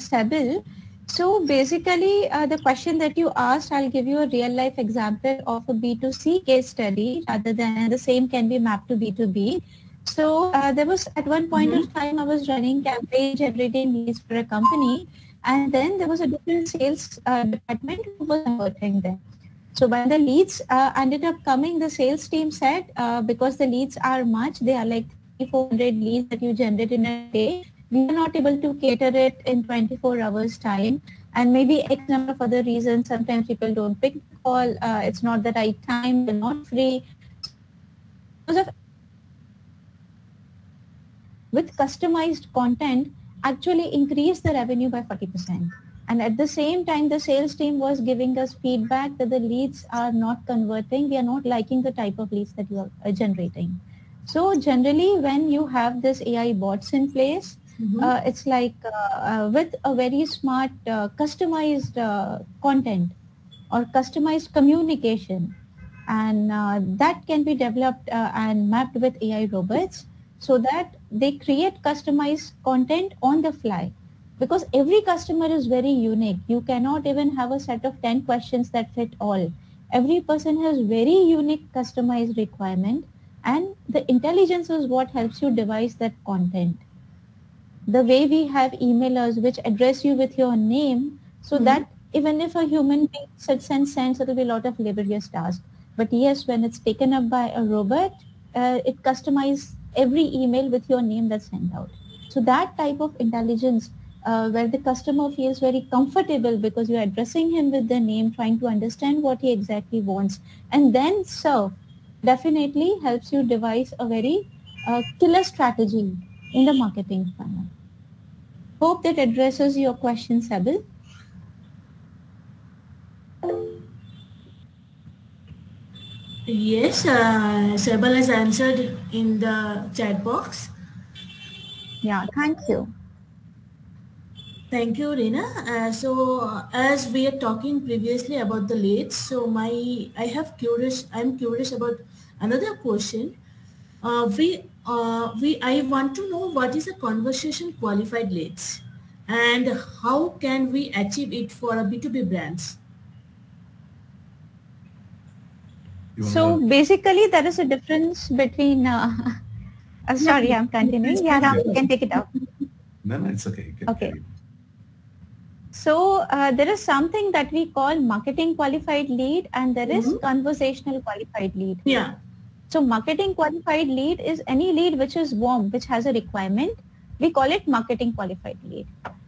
So basically, uh, the question that you asked, I'll give you a real life example of a B2C case study rather than the same can be mapped to B2B. So uh, there was at one point mm-hmm. of time I was running campaign generating leads for a company and then there was a different sales uh, department who was converting them. So when the leads uh, ended up coming, the sales team said uh, because the leads are much, they are like 400 leads that you generate in a day, we are not able to cater it in 24 hours time and maybe X number of other reasons. Sometimes people don't pick the call. Uh, it's not the right time. They're not free. with customized content, actually increase the revenue by 40%. And at the same time, the sales team was giving us feedback that the leads are not converting. We are not liking the type of leads that you are generating. So generally, when you have this AI bots in place, Mm-hmm. Uh, it's like uh, uh, with a very smart uh, customized uh, content or customized communication and that can be developed and mapped with AI robots so that they create customized content on the fly because every customer is very unique. You cannot even have a set of 10 questions that fit all. Every person has very unique customized requirement and the intelligence is what helps you devise that content the way we have emailers which address you with your name so mm-hmm. that even if a human being sits and sends, it will be a lot of laborious task. But yes, when it's taken up by a robot, uh, it customizes every email with your name that's sent out. So that type of intelligence uh, where the customer feels very comfortable because you're addressing him with the name, trying to understand what he exactly wants, and then serve definitely helps you devise a very uh, killer strategy in the marketing funnel. Hope that addresses your question, Saibal. Yes, uh, Saibal has answered in the chat box. Yeah, thank you. Thank you, Rina. Uh, so uh, as we are talking previously about the leads, so my I have curious. I'm curious about another question. Uh, we uh, we I want to know what is a conversation qualified leads and how can we achieve it for a B2B brands? So basically there is a difference between, uh, uh, sorry, I'm continuing. Yeah, Ram, you can take it out. No, no, it's okay. Okay. So uh, there is something that we call marketing qualified lead and there is mm-hmm. conversational qualified lead. Yeah. So marketing qualified lead is any lead which is warm, which has a requirement. We call it marketing qualified lead.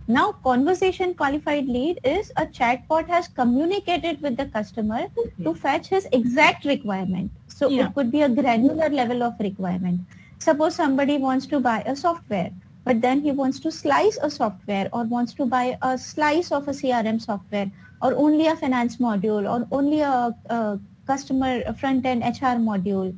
Now conversation qualified lead is a chatbot has communicated with the customer okay. to fetch his exact requirement. So yeah. it could be a granular level of requirement. Suppose somebody wants to buy a software, but then he wants to slice a software or wants to buy a slice of a CRM software or only a finance module or only a, a customer front end HR module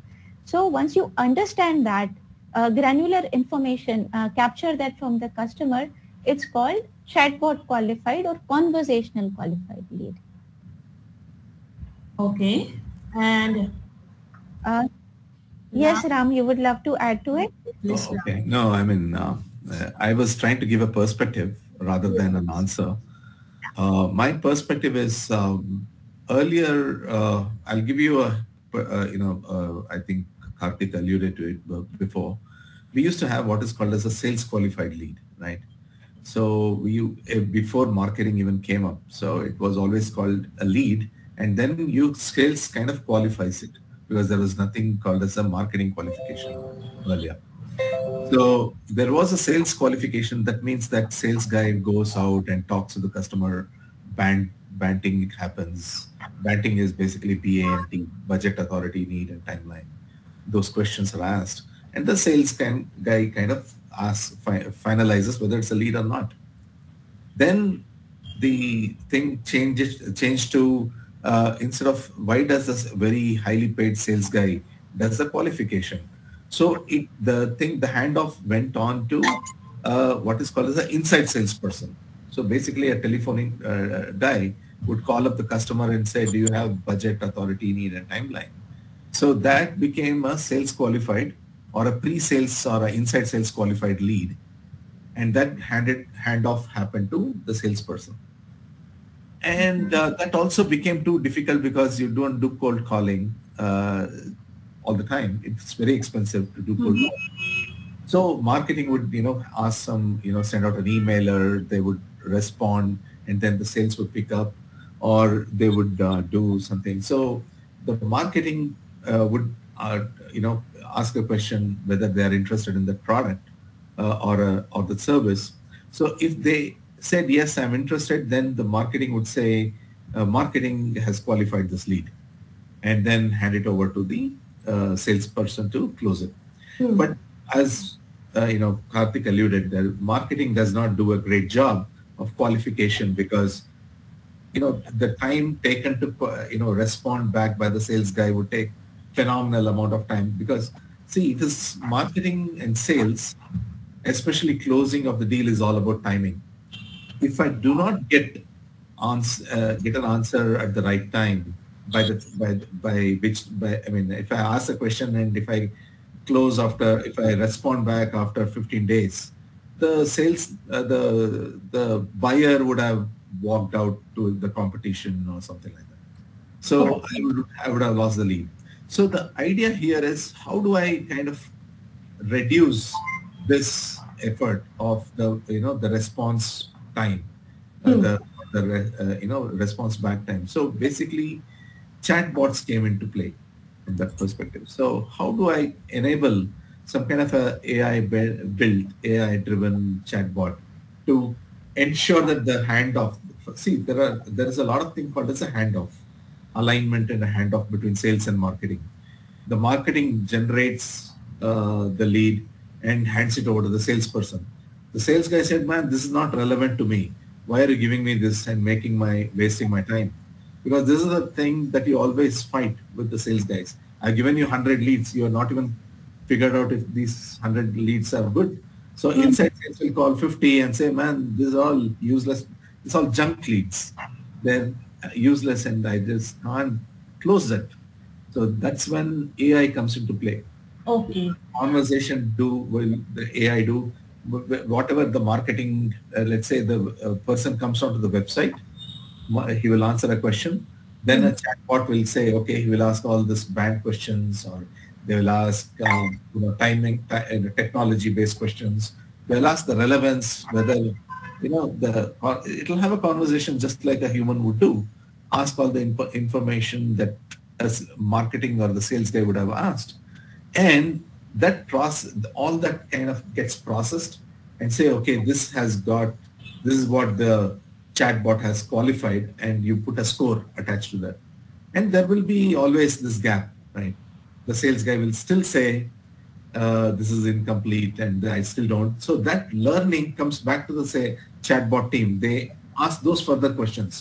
so once you understand that uh, granular information, uh, capture that from the customer, it's called chatbot qualified or conversational qualified lead. Okay. And uh, yes, Ram, you would love to add to it? Oh, okay. No, I mean, uh, I was trying to give a perspective rather than an answer. Uh, my perspective is um, earlier, uh, I'll give you a, you know, I think Karthik alluded to it before, we used to have what is called as a sales qualified lead, right? So we eh, before marketing even came up, so it was always called a lead, and then you sales kind of qualifies it because there was nothing called as a marketing qualification earlier. So there was a sales qualification. That means that sales guy goes out and talks to the customer. BANT, banting it happens. Banting is basically BANT, budget authority need and timeline those questions are asked and the sales can, guy kind of asks, fi finalizes whether it's a lead or not. Then the thing changes change to uh, instead of why does this very highly paid sales guy does the qualification. So it the thing the handoff went on to uh, what is called as an inside salesperson. So basically a telephoning uh, guy would call up the customer and say, do you have budget authority need a timeline? So that became a sales qualified or a pre-sales or an inside sales qualified lead. And that handed handoff happened to the salesperson. and uh, that also became too difficult because you don't do cold calling uh, all the time. It's very expensive to do cold Mhm. calling. So marketing would, you know, ask some, you know, send out an emailer, they would respond, and then the sales would pick up, or they would uh, do something. So the marketing would, uh, you know, ask a question whether they are interested in the product uh, or uh, or the service. So if they said yes, I'm interested, then the marketing would say, uh, marketing has qualified this lead, and then hand it over to the uh, salesperson to close it. Hmm. But as uh, you know, Karthik alluded, that marketing does not do a great job of qualification because you know the time taken to uh, you know respond back by the sales guy would take phenomenal amount of time because see it is marketing and sales especially closing of the deal is all about timing. If i do not get ans- uh, get an answer at the right time by the by by which by i mean if i ask a question and if i close after if i respond back after 15 days the sales uh, the the buyer would have walked out to the competition or something like that. So I would, I would have lost the lead so the idea here is how do i kind of reduce this effort of the you know the response time uh, Hmm. the the uh, you know response back time. So basically chatbots came into play from that perspective. So how do i enable some kind of a ai bu- built ai driven chatbot to ensure that the handoff see there are there is a lot of thing called as a handoff alignment and a handoff between sales and marketing the marketing generates uh, the lead and hands it over to the salesperson. The sales guy said, man, this is not relevant to me. Why are you giving me this and making my, wasting my time? Because this is the thing that you always fight with the sales guys. I've given you 100 leads. You are not even figured out if these 100 leads are good. So inside sales will call 50 and say, man, this is all useless. It's all junk leads. They're useless and I just can't close it. So that's when AI comes into play. Okay. Conversation do will the AI do wh- wh- whatever the marketing. Uh, let's say the uh, person comes onto the website, he will answer a question. Then a chatbot will say, okay, he will ask all this BANT questions, or they will ask um, you know timing, ti- technology based questions. They'll ask the relevance, whether you know the or it'll have a conversation just like a human would do. Ask all the info- information that as marketing or the sales guy would have asked. And that process all that kind of gets processed and say okay this has got this is what the chatbot has qualified and you put a score attached to that. And there will be always this gap right? The sales guy will still say uh, this is incomplete and i still don't so that learning comes back to the say chatbot team they ask those further questions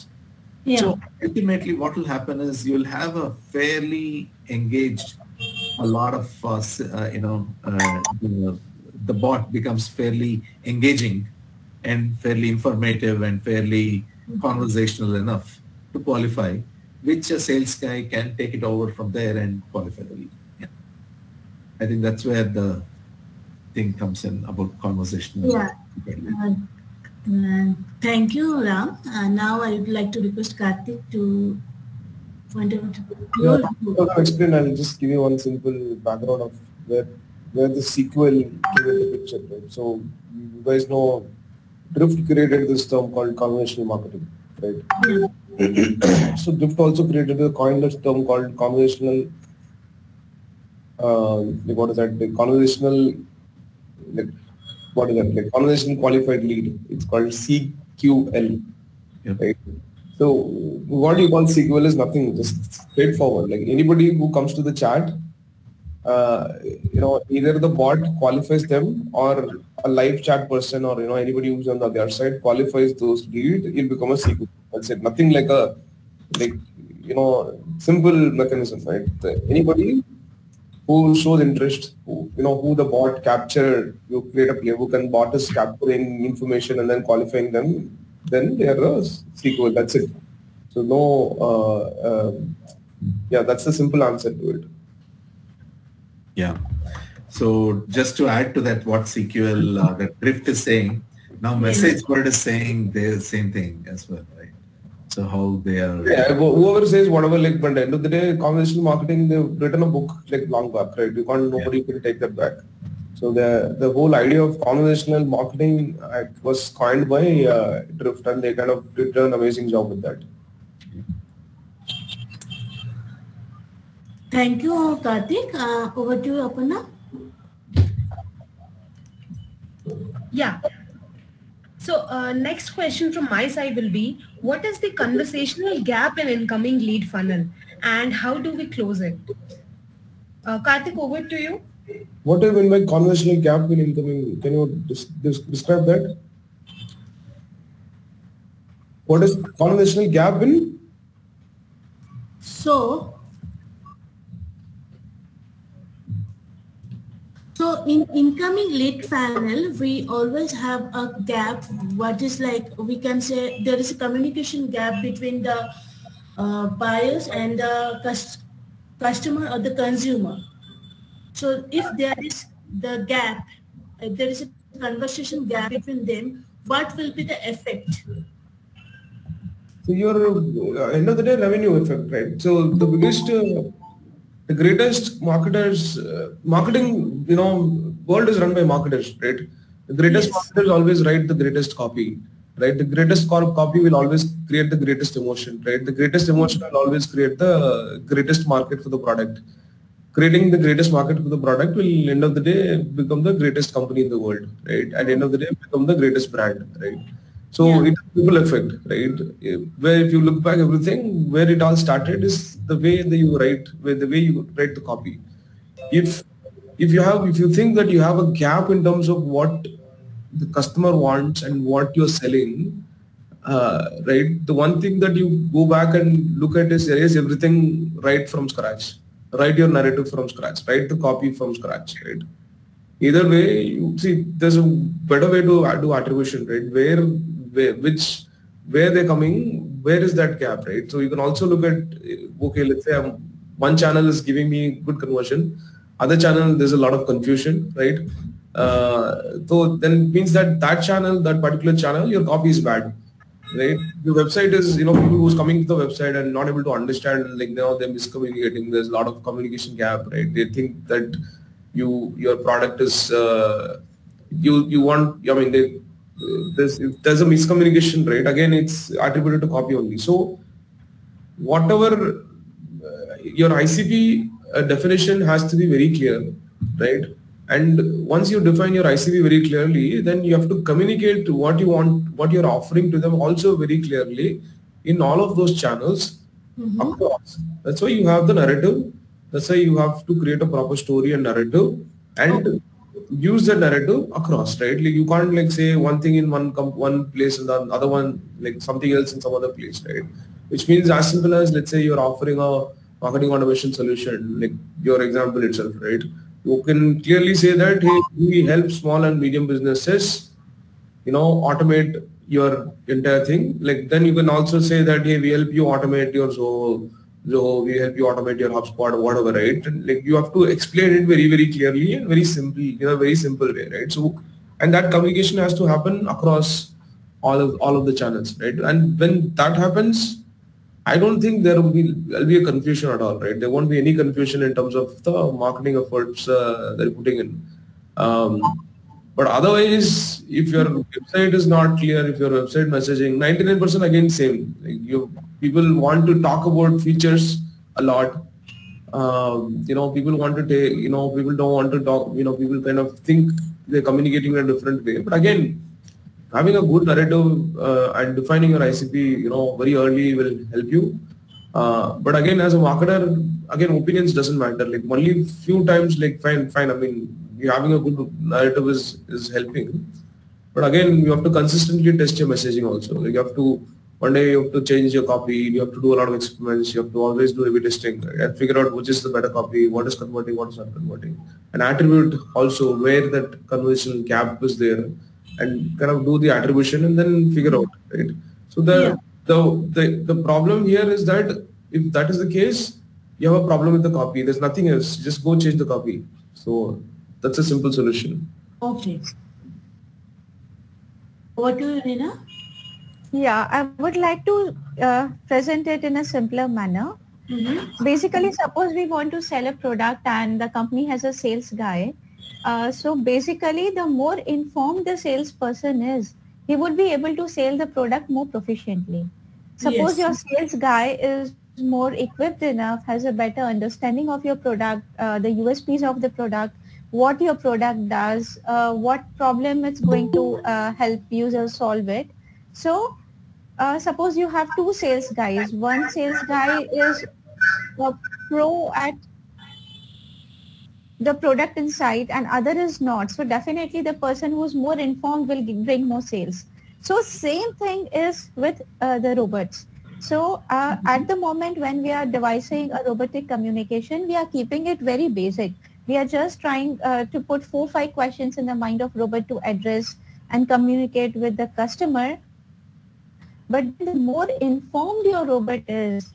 Yeah. so ultimately what will happen is you'll have a fairly engaged, a lot of, uh, s- uh, you know, uh, the, the bot becomes fairly engaging and fairly informative and fairly conversational enough to qualify, which a sales guy can take it over from there and qualify the lead. Yeah. I think that's where the thing comes in about conversational. Yeah. Uh, thank you, Ram. Uh, now I would like to request Karthik to point out Yeah, your to explain, I'll just give you one simple background of where where the sequel came into picture. Right? So you guys know Drift created this term called conversational marketing, right? so Drift also created a coined this term called conversational. Uh, like what is that? The conversational, like what is that? Like conversational qualified lead. It's called CQL, Yep. right? So what you call SQL is nothing, just straightforward. Like anybody who comes to the chat, uh, you know, either the bot qualifies them or a live chat person or, you know, anybody who's on the other side qualifies those lead, it'll become a SQL. That's it. Nothing like a, like, you know, simple mechanism, right? Anybody who shows interest, who, you know, who the bot captured, you create a playbook and bot is capturing information and then qualifying them, then they are a SQL. That's it. So no, uh, um yeah, that's the simple answer to it. Yeah. So just to add to that, what SQL uh, that Drift is saying, now MessageBird is saying the same thing as well, right? So how they are. Yeah, whoever says whatever, like, but at the end of the day, conversational marketing, they've written a book like long back, right? You can't, nobody can take that back. So the the whole idea of conversational marketing uh, was coined by uh, Drift, and they kind of did an amazing job with that. Thank you, Karthik. Uh, over to you, Aparna. Yeah. So uh, next question from my side will be, what is the conversational gap in incoming lead funnel and how do we close it? Uh, Karthik, over to you. What do you mean by conversational gap in incoming? Can you describe that? What is conversational gap in? So, So in incoming lead funnel, we always have a gap. What is like, we can say there is a communication gap between the uh, buyers and the cust customer or the consumer. So if there is the gap, if there is a conversation gap between them, what will be the effect? So your uh, end of the day revenue effect, right? So the biggest uh, the greatest marketers, uh, marketing, you know, world is run by marketers, right? The greatest yes. marketers always write the greatest copy, right? The greatest copy will always create the greatest emotion, right? The greatest emotion will always create the greatest market for the product. Creating the greatest market for the product will, end of the day, become the greatest company in the world, right? At the end of the day, become the greatest brand, right? So yeah. it's ripple effect, right? Where if you look back everything, where it all started is the way that you write, where the way you write the copy. If if you have if you think that you have a gap in terms of what the customer wants and what you're selling, uh, right? The one thing that you go back and look at is erase everything right from scratch. Write your narrative from scratch. Write the copy from scratch, right? Either way, you see, there's a better way to do attribution, right? Where, which where they're coming, where is that gap, right? So you can also look at, okay, let's say I'm, one channel is giving me good conversion, other channel there's a lot of confusion, right? Uh, so then it means that that channel, that particular channel, your copy is bad, right? Your website is, you know, people who's coming to the website and not able to understand, like now they're miscommunicating. There's a lot of communication gap, right? They think that you your product is uh, you you want. I mean, they there's there's a miscommunication right? Again it's attributed to copy only. So whatever uh, your icp uh, definition has to be very clear right? And once you define your icp very clearly then you have to communicate what you want what you're offering to them also very clearly in all of those channels mm-hmm. across that's why you have the narrative. That's why you have to create a proper story and narrative. And okay use the narrative across, right? Like you can't like say one thing in one one place and the other one like something else in some other place, right? Which means as simple as let's say you're offering a marketing automation solution, like your example itself, right? You can clearly say that hey, we help small and medium businesses, you know, automate your entire thing. Like then you can also say that hey, we help you automate your so so we help you automate your HubSpot or whatever, right? Like you have to explain it very, very clearly and very simply, you know, very simple way, right? So, and that communication has to happen across all of all of the channels, right? And when that happens, I don't think there will be there'll be a confusion at all, right? There won't be any confusion in terms of the marketing efforts uh, they're putting in. Um, but otherwise, if your website is not clear, if your website messaging, 99% again same. Like you people want to talk about features a lot. Um, you know, people want to take, you know, people don't want to talk, you know, people kind of think they're communicating in a different way. But again, having a good narrative uh, and defining your ICP, you know, very early will help you. Uh, but again, as a marketer, again, opinions doesn't matter. Like only few times, like fine, fine. I mean, having a good narrative is is helping. But again, you have to consistently test your messaging also. Like you have to one day you have to change your copy, you have to do a lot of experiments, you have to always do A-B testing and figure out which is the better copy, what is converting, what is not converting. And attribute also where that conversion gap is there and kind of do the attribution and then figure out, right? So the, yeah. the, the, the problem here is that if that is the case, you have a problem with the copy. There's nothing else. Just go change the copy. So that's a simple solution. Okay. What do you, Rina? Yeah, I would like to uh, present it in a simpler manner. Mm-hmm. Basically, suppose we want to sell a product and the company has a sales guy. Uh, so basically, the more informed the salesperson is, he would be able to sell the product more proficiently. Suppose Yes. your sales guy is more equipped enough, has a better understanding of your product, uh, the USPs of the product, what your product does, uh, what problem it's going to uh, help users solve it. So uh, suppose you have two sales guys. One sales guy is a pro at the product inside and other is not. So definitely the person who's more informed will bring more sales. So same thing is with uh, the robots. So uh, at the moment when we are devising a robotic communication, we are keeping it very basic. We are just trying uh, to put four, five questions in the mind of robot to address and communicate with the customer. But the more informed your robot is,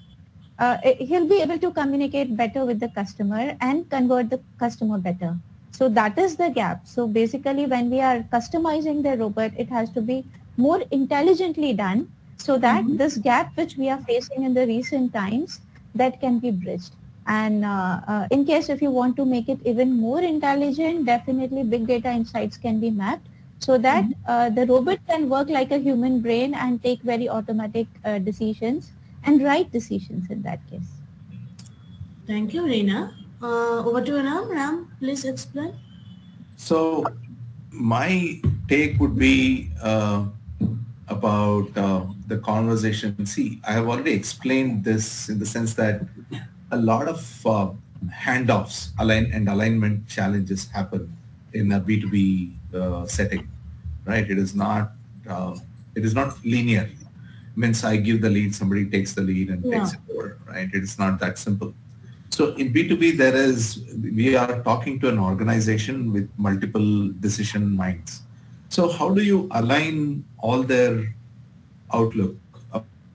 uh, he'll be able to communicate better with the customer and convert the customer better. So that is the gap. So basically when we are customizing the robot, it has to be more intelligently done so that this gap which we are facing in the recent times, that can be bridged. And uh, uh, in case if you want to make it even more intelligent, definitely big data insights can be mapped so that uh, the robot can work like a human brain and take very automatic uh, decisions and right decisions in that case. Thank you, Reena. Uh, over to Ram. Ram, please explain. So my take would be uh, about uh, the conversation. See, I have already explained this in the sense that a lot of uh, handoffs align and alignment challenges happen in a B2B uh, setting, right? It is not uh, it is not linear. Means I give the lead, somebody takes the lead and takes it over, right? It is not that simple. So in B2B, there is, we are talking to an organization with multiple decision minds. So how do you align all their outlook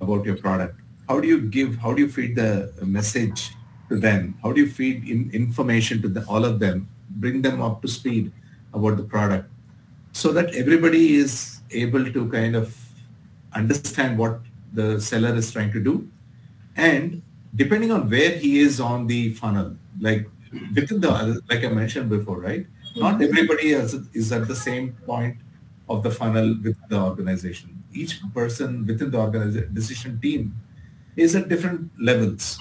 about your product? How do you give, how do you feed the message to them? How do you feed in information to the, all of them, bring them up to speed about the product? So that everybody is able to kind of understand what the seller is trying to do. And depending on where he is on the funnel like within the like i mentioned before right? Mm-hmm. Not everybody is, is at the same point of the funnel with the organization. Each person within the organization decision team is at different levels.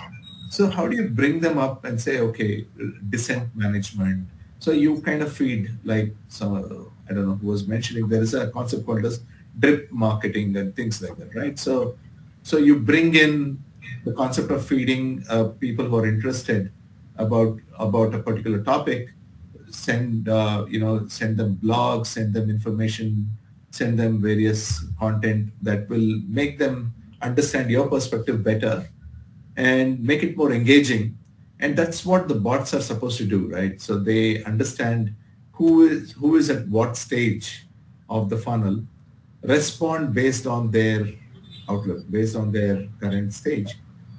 So how do you bring them up and say okay descent management? So you kind of feed like some uh, i don't know who was mentioning there is a concept called as drip marketing and things like that right? So so you bring in the concept of feeding uh, people who are interested about about a particular topic send uh, you know send them blogs send them information send them various content that will make them understand your perspective better and make it more engaging and that's what the bots are supposed to do right so they understand who is who is at what stage of the funnel respond based on their outlook based on their current stage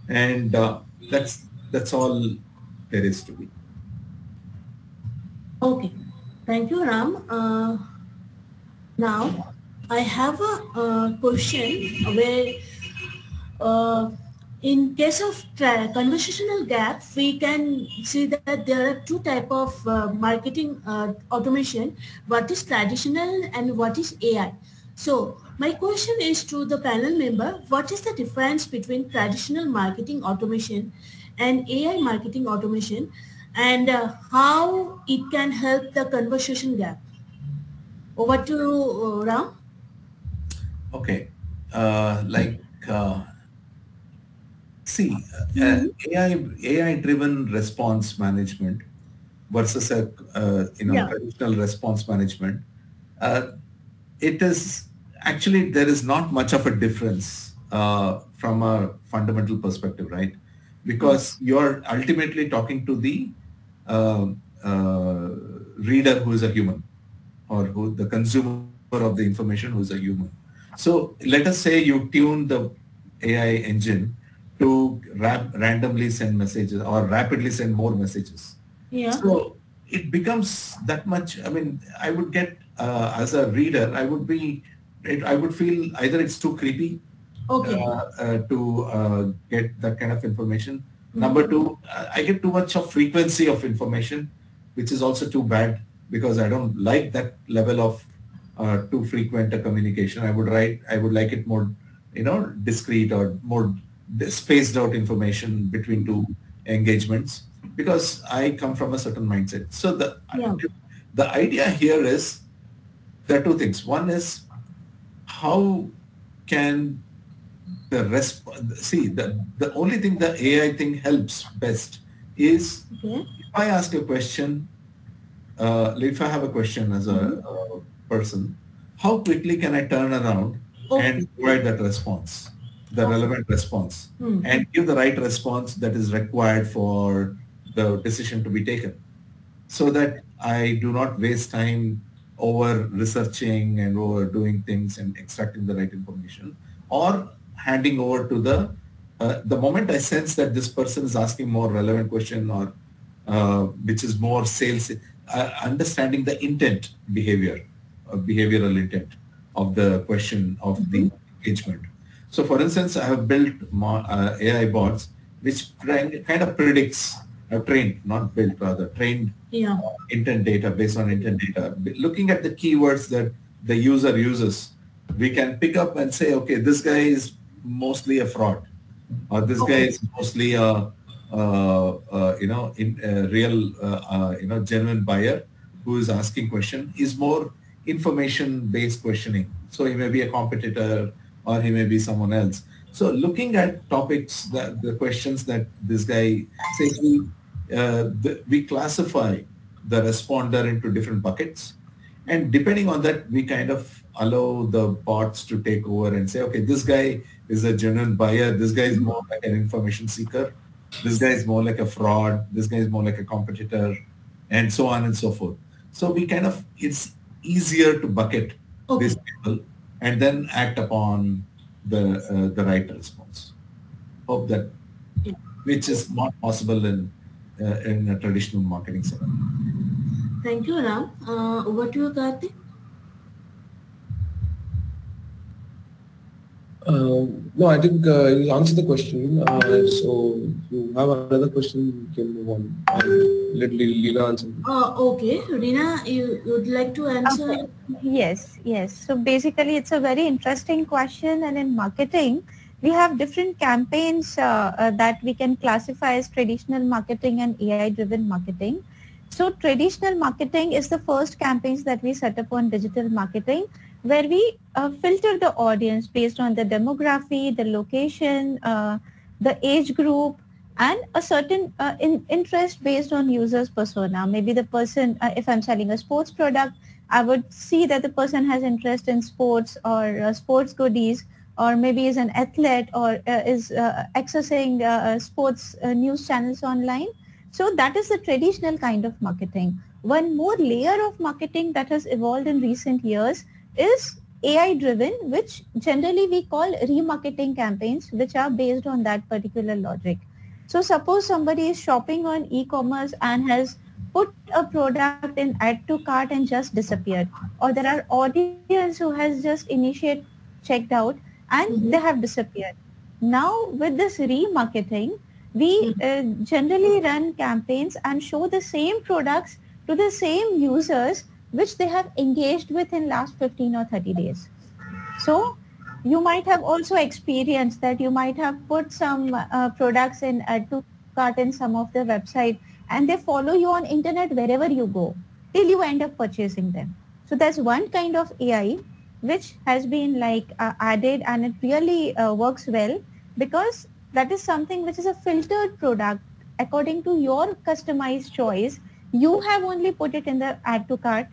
and uh, that's that's all there is to be Okay. Thank you, Ram. Uh, now, I have a uh, question where uh, in case of conversational gap, we can see that there are two type of uh, marketing uh, automation, what is traditional and what is AI. So my question is to the panel member, what is the difference between traditional marketing automation and AI marketing automation and uh, how it can help the conversation gap? Over to uh, Ram. okay uh, like see uh, ai ai driven response management versus a uh, you know Yeah. traditional response management uh, it is actually there is not much of a difference uh, from a fundamental perspective right? Because you're ultimately talking to the uh, uh, reader who is a human or who the consumer of the information who is a human. So let us say you tune the AI engine to rap- randomly send messages or rapidly send more messages. Yeah. So it becomes that much. I mean, I would get uh, as a reader, I would be it, I would feel either it's too creepy Okay. uh, uh, to uh, get that kind of information. Mm-hmm. Number two, I get too much of frequency of information, which is also too bad because I don't like that level of uh, too frequent a communication. I would write, I would like it more, you know, discreet or more spaced out information between two engagements because I come from a certain mindset. So the Yeah. the idea here is there are two things. One is how can the resp- see the the only thing the AI thing helps best is Okay. if I ask a question, uh, if I have a question as a, uh person, how quickly can I turn around Okay. and provide that response, the relevant response, Hmm. and give the right response that is required for the decision to be taken, so that I do not waste time over researching and over doing things and extracting the right information, or handing over to the uh, the moment I sense that this person is asking more relevant question or uh, which is more sales, uh, understanding the intent behavior, uh, behavioral intent of the question of the engagement. So for instance, I have built uh, AI bots which kind of predicts, I've trained, not built rather, trained Yeah. intent data based on intent data. Looking at the keywords that the user uses, we can pick up and say, okay, this guy is mostly a fraud, or this guy is mostly a, uh, uh, you know, in a real, uh, uh, you know, genuine buyer who is asking question is more information-based questioning. So he may be a competitor or he may be someone else. So looking at topics, that the questions that this guy says, we, uh, the, we classify the responder into different buckets. And depending on that, we kind of allow the bots to take over and say, okay, this guy is a genuine buyer. This guy is more like an information seeker. This guy is more like a fraud. This guy is more like a competitor and so on and so forth. So we kind of, it's easier to bucket Okay. these people and then act upon the, uh, the right response. Hope that, which is not possible in, uh, in a traditional marketing setup. Thank you, Ram. Uh, over to you, Karthik. No, I think uh, you answered the question. Uh, so if you have another question, you can move on. I'll let Lil- Leela answer. Uh, okay, Rina, you would like to answer? Okay. Yes, yes. So basically, it's a very interesting question. And in marketing, we have different campaigns uh, uh, that we can classify as traditional marketing and AI-driven marketing. So traditional marketing is the first campaigns that we set up on digital marketing, where we uh, filter the audience based on the demography, the location, uh, the age group, and a certain uh, in, interest based on users persona. Maybe the person, uh, if I'm selling a sports product, I would see that the person has interest in sports or uh, sports goodies, or maybe is an athlete or uh, is accessing sports news channels online. So that is the traditional kind of marketing. One more layer of marketing that has evolved in recent years is AI driven, which generally we call remarketing campaigns, which are based on that particular logic. So suppose somebody is shopping on e-commerce and has put a product in add to cart and just disappeared. Or there are audience who has just initiate checked out and Mhm. they have disappeared. Now with this remarketing, we uh, generally run campaigns and show the same products to the same users which they have engaged with in last 15 or 30 days. So you might have also experienced that you might have put some uh, products in add to cart in some of the website and they follow you on internet wherever you go till you end up purchasing them. So that's one kind of AI which has been like uh, added and it really uh, works well because that is something which is a filtered product according to your customized choice. You have only put it in the add to cart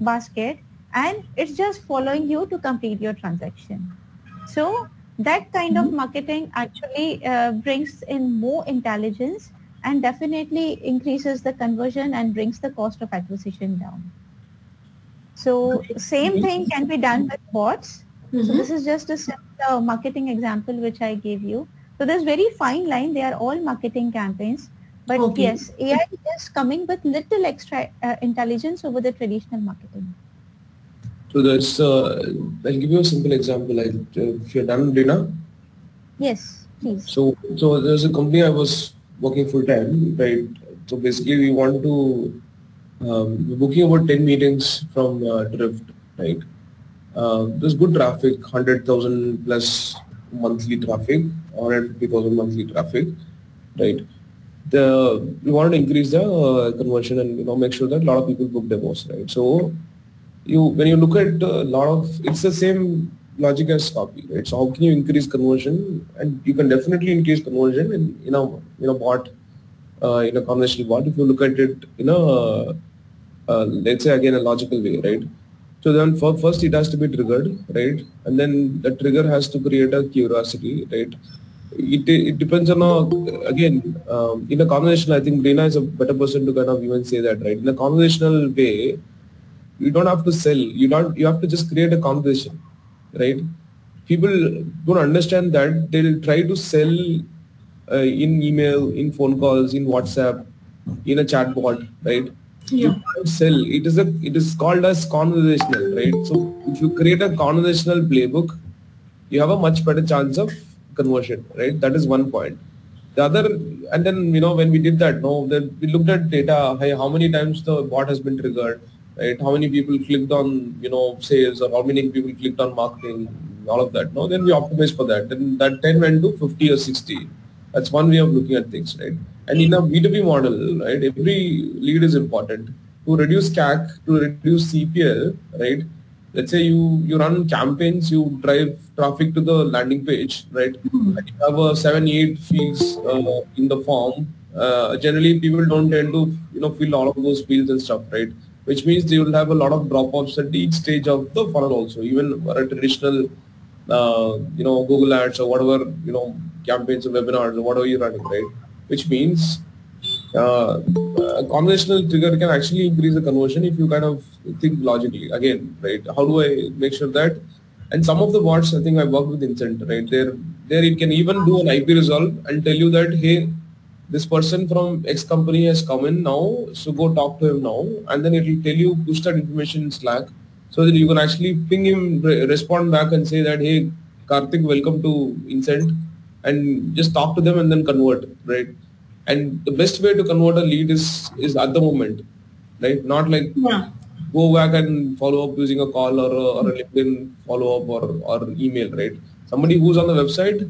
basket and it's just following you to complete your transaction. So that kind of marketing actually uh, brings in more intelligence and definitely increases the conversion and brings the cost of acquisition down. So same thing can be done with bots. So Mhm. this is just a simple marketing example which I gave you. So there's very fine line. They are all marketing campaigns. But Okay. yes, AI is coming with little extra uh, intelligence over the traditional marketing. So there's, uh, I'll give you a simple example. Like uh, if you're done dinner, Yes, please. so so there's a company I was working full time, right? So basically we want to um, we're booking about 10 meetings from uh, Drift, right? Uh, there's good traffic, 100,000 plus monthly traffic, or 150,000 monthly traffic, right? The we want to increase the uh, conversion and you know make sure that a lot of people book demos, right? So you when you look at a lot of it's the same logic as copy, right? So how can you increase conversion? And you can definitely increase conversion in in a in a bot, uh, in a conversational bot. If you look at it in a uh, let's say again a logical way, right? So then for, first it has to be triggered, right? And then the trigger has to create a curiosity, right? It, it depends on a, again um, in a conversational. I think Reena is a better person to kind of even say that, right? In a conversational way, you don't have to sell. You don't. You have to just create a conversation, right? People don't understand that they'll try to sell uh, in email, in phone calls, in WhatsApp, in a chatbot, right? Yeah. You can't sell. It is a. It is called as conversational, right? So if you create a conversational playbook, you have a much better chance of conversion, right? That is one point. The other, and then you know when we did that, no, then we looked at data. Hey, how many times the bot has been triggered, right? How many people clicked on you know sales, or how many people clicked on marketing, all of that. No, then we optimize for that. Then that 10 went to 50 or 60. That's one way of looking at things, right? And in a B2B model, right, every lead is important. To reduce CAC, to reduce CPL, right? Let's say you you run campaigns, you drive traffic to the landing page, right? And you have a seven, eight fields uh, in the form. Uh, generally, people don't tend to you know fill all of those fields and stuff, right? Which means they will have a lot of drop-offs at each stage of the funnel also, even for a traditional uh, you know, Google Ads or whatever, you know, campaigns or webinars or whatever you're running, right? Which means uh, a conventional trigger can actually increase the conversion if you kind of think logically. Again, right? How do I make sure that? And some of the bots, I think I worked with Insent, right? There, there it can even do an IP resolve and tell you that, hey, this person from X company has come in now, so go talk to him now, and then it will tell you push that information in Slack so that you can actually ping him, re- respond back and say that, hey, Karthik, welcome to Insent, and just talk to them and then convert, right? And the best way to convert a lead is is at the moment, right? Not like Yeah. go back and follow up using a call or a, or a LinkedIn follow up or, or email, right? Somebody who's on the website,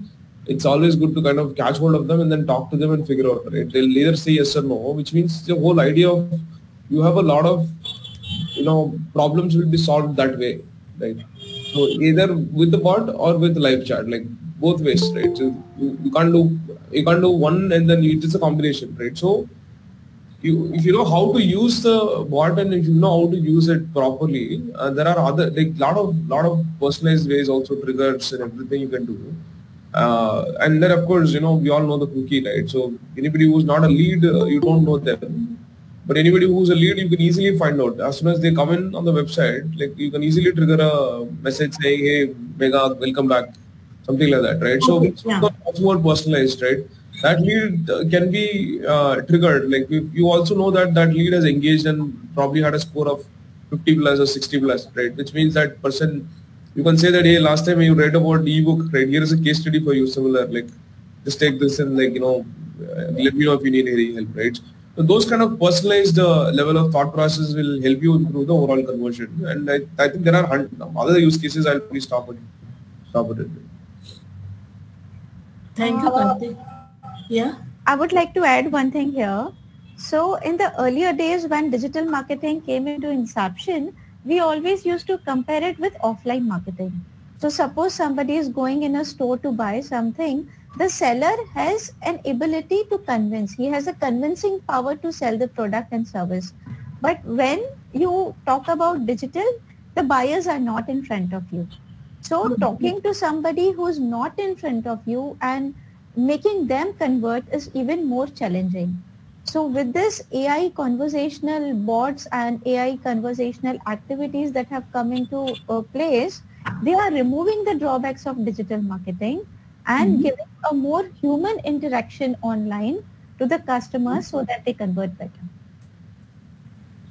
it's always good to kind of catch hold of them and then talk to them and figure out, right? They'll either say yes or no, which means the whole idea of you have a lot of, you know, problems will be solved that way, right? So either with the bot or with live chat, like both ways, right? So you, you can't do you can't do one and then it is a combination, right? So you if you know how to use the bot and if you know how to use it properly, uh, there are other like lot of lot of personalized ways also triggers and everything you can do. Uh, and then of course you know we all know the cookie right. So anybody who's not a lead, uh, you don't know them. But anybody who's a lead, you can easily find out as soon as they come in on the website. Like you can easily trigger a message saying, "Hey, Mega, welcome back," something like that, right? So it's yeah. much more personalized, right? That lead uh, can be uh, triggered. Like you, you also know that that lead has engaged and probably had a score of 50 plus or 60 plus, right? Which means that person, you can say that, hey, last time you read about the ebook, right? Here is a case study for you, similar. Like, just take this and like you know, uh, let me know if you need any help, right? So those kind of personalized uh, level of thought process will help you improve the overall conversion. And I, I think there are other use cases. I'll please stop it. Stop it. Thank you, uh, Karthik. Yeah. I would like to add one thing here. So in the earlier days when digital marketing came into inception, we always used to compare it with offline marketing. So suppose somebody is going in a store to buy something, the seller has an ability to convince. He has a convincing power to sell the product and service. But when you talk about digital, the buyers are not in front of you. So talking to somebody who's not in front of you and making them convert is even more challenging. So with this AI conversational bots and AI conversational activities that have come into uh, place, they are removing the drawbacks of digital marketing and giving a more human interaction online to the customers so that they convert better.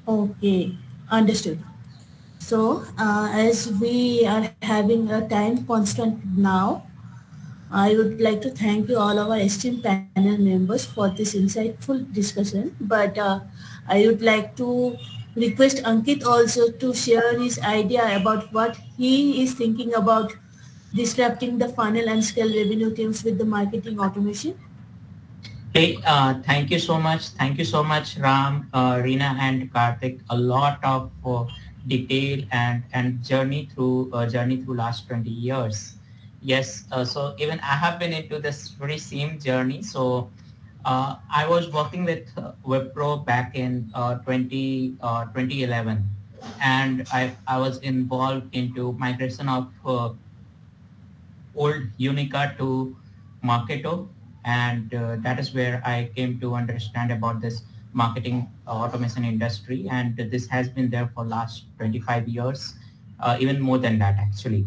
Okay. Understood. So uh, as we are having a time constant now, I would like to thank you all our esteemed panel members for this insightful discussion. But uh, I would like to request Ankit also to share his idea about what he is thinking about disrupting the funnel and scale revenue teams with the marketing automation. Hey, uh, thank you so much. Thank you so much, Ram, uh, Reena, and Karthik. A lot of uh, detail and and journey through uh, journey through last 20 years. Yes, uh, so even I have been into this very same journey. So uh, I was working with Wipro back in 20 2011, and I I was involved into migration of old Unica to Marketo and uh, that is where I came to understand about this marketing uh, automation industry and this has been there for last 25 years uh, even more than that actually.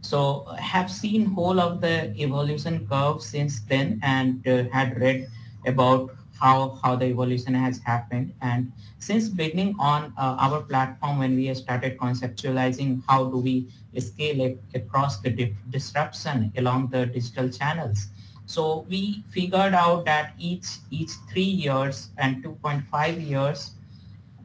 So have seen whole of the evolution curve since then and uh, had read about how how the evolution has happened. And since beginning on uh, our platform when we started conceptualizing how do we scale it across the disruption along the digital channels so we figured out that each each three years and 2.5 years,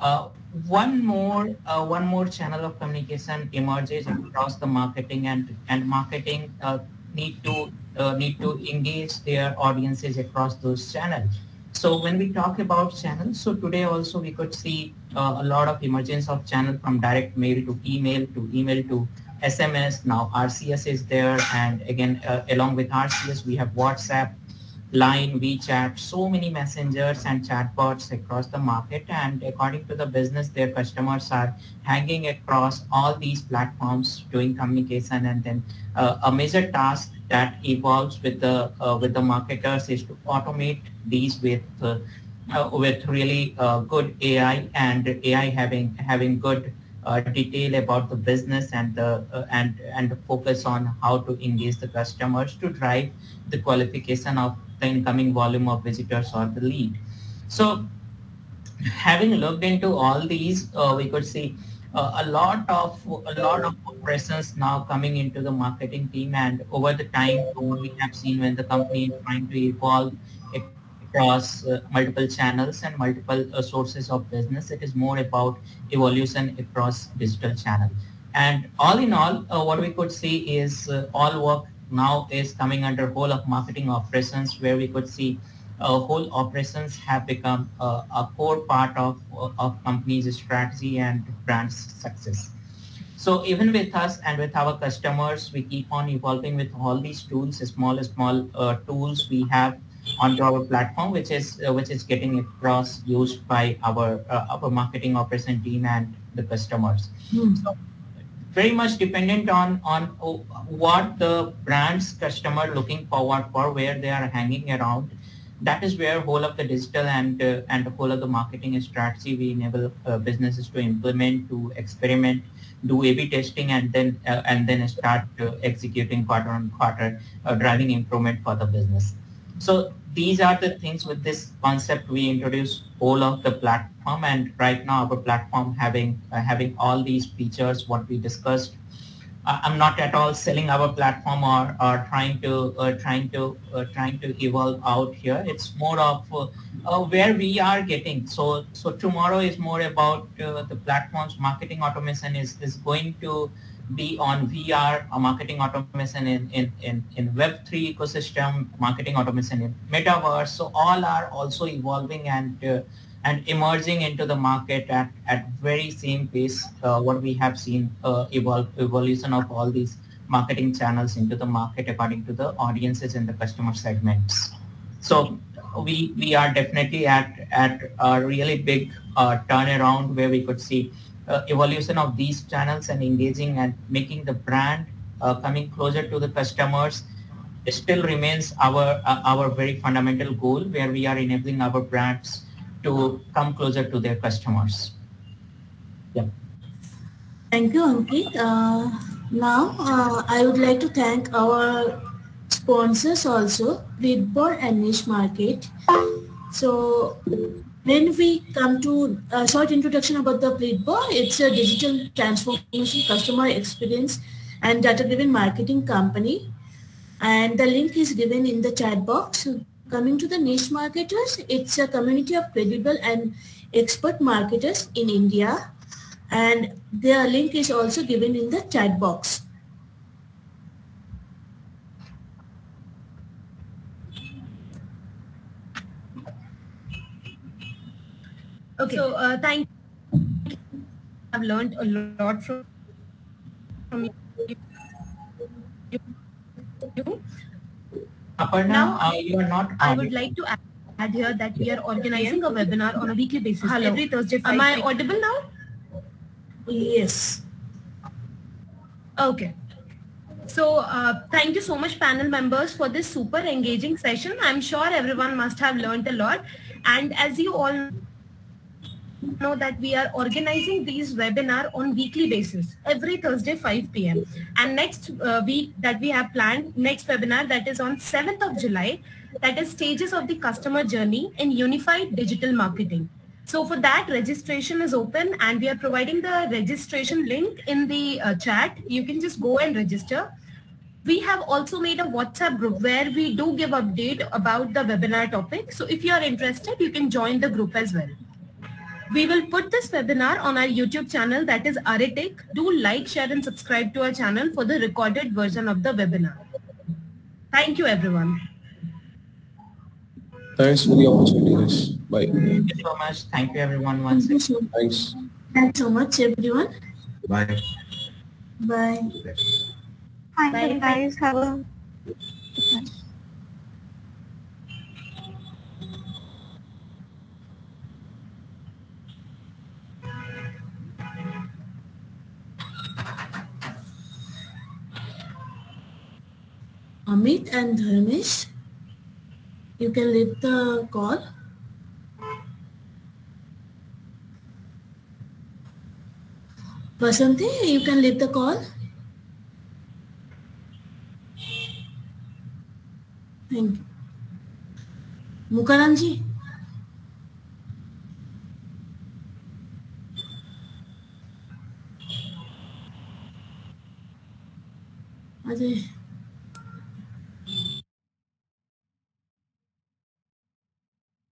uh, one more uh, one more channel of communication emerges across the marketing and and marketing uh, need to uh, need to engage their audiences across those channels. So when we talk about channels, so today also we could see uh, a lot of emergence of channel from direct mail to email to email to SMS, now RCS is there. And again, uh, along with RCS, we have WhatsApp, Line, WeChat, so many messengers and chatbots across the market. And according to the business, their customers are hanging across all these platforms doing communication. And then uh, a major task that evolves with the uh, with the marketers is to automate these with uh, uh, with really uh, good AI and AI having having good uh, detail about the business and the uh, and and focus on how to engage the customers to drive the qualification of the incoming volume of visitors or the lead. So having looked into all these, uh, we could see uh, a lot of a lot of presence now coming into the marketing team and over the time we have seen when the company is trying to evolve across uh, multiple channels and multiple uh, sources of business. It is more about evolution across digital channel. And all in all, uh, what we could see is uh, all work now is coming under whole of marketing operations where we could see uh, whole operations have become uh, a core part of, of company's strategy and brand's success. So even with us and with our customers, we keep on evolving with all these tools, small, small tools we have onto our platform, which is uh, which is getting across used by our uh, our marketing operation team and the customers. Mm. So very much dependent on on what the brand's customer looking forward for, where they are hanging around. That is where whole of the digital and uh, and whole of the marketing strategy we enable uh, businesses to implement, to experiment, do A/B testing, and then uh, and then start uh, executing quarter on quarter, driving improvement for the business. So these are the things with this concept we introduce all of the platform and right now our platform having uh, having all these features what we discussed. Uh, I'm not at all selling our platform or, or trying to uh, trying to uh, trying to evolve out here. It's more of uh, uh, where we are getting. So so tomorrow is more about the platform's marketing automation is is going to be on VR, or marketing automation in, in, in, in Web3 ecosystem, marketing automation in metaverse. So all are also evolving and uh, and emerging into the market at, at very same pace uh, what we have seen uh, evolve, evolution of all these marketing channels into the market according to the audiences and the customer segments. So we we are definitely at at a really big uh, turnaround where we could see uh, evolution of these channels and engaging and making the brand uh, coming closer to the customers still remains our uh, our very fundamental goal where we are enabling our brands to come closer to their customers. Yeah. Thank you, Ankit. Uh, now, uh, I would like to thank our sponsors also, Breedbor and Niche Market. So Then we come to a short introduction about the Plitbo. It's a digital transformation customer experience and data-driven marketing company. And the link is given in the chat box. Coming to the niche marketers, it's a community of credible and expert marketers in India. And their link is also given in the chat box. Okay, so uh, thank you. I've learned a lot from, from you. Aparna, Now, uh, you are not I would like to add, add here that we are organizing a webinar on a weekly basis Hello. every Thursday. Am I audible now? Yes. Okay. So uh, thank you so much panel members for this super engaging session. I'm sure everyone must have learned a lot. And as you all know that we are organizing these webinar on weekly basis every Thursday 5 p.m. And next uh, week that we have planned next webinar that is on 7th of July that is stages of the customer journey in unified digital marketing. So for that registration is open and we are providing the registration link in the uh, chat. You can just go and register. We have also made a WhatsApp group where we do give update about the webinar topic. So if you are interested, you can join the group as well. We will put this webinar on our YouTube channel that is Aritic. Do like, share and subscribe to our channel for the recorded version of the webinar. Thank you everyone. Thanks for the opportunity, guys. Bye. Thank you so much. Thank you everyone once again. so, Thanks. thanks so much, everyone. Bye. Bye. Thank Bye. you guys. Have a Amit and Dharmesh, you can leave the call. Vasanti, you can leave the call. Thank you. Mukaranji. Ajay.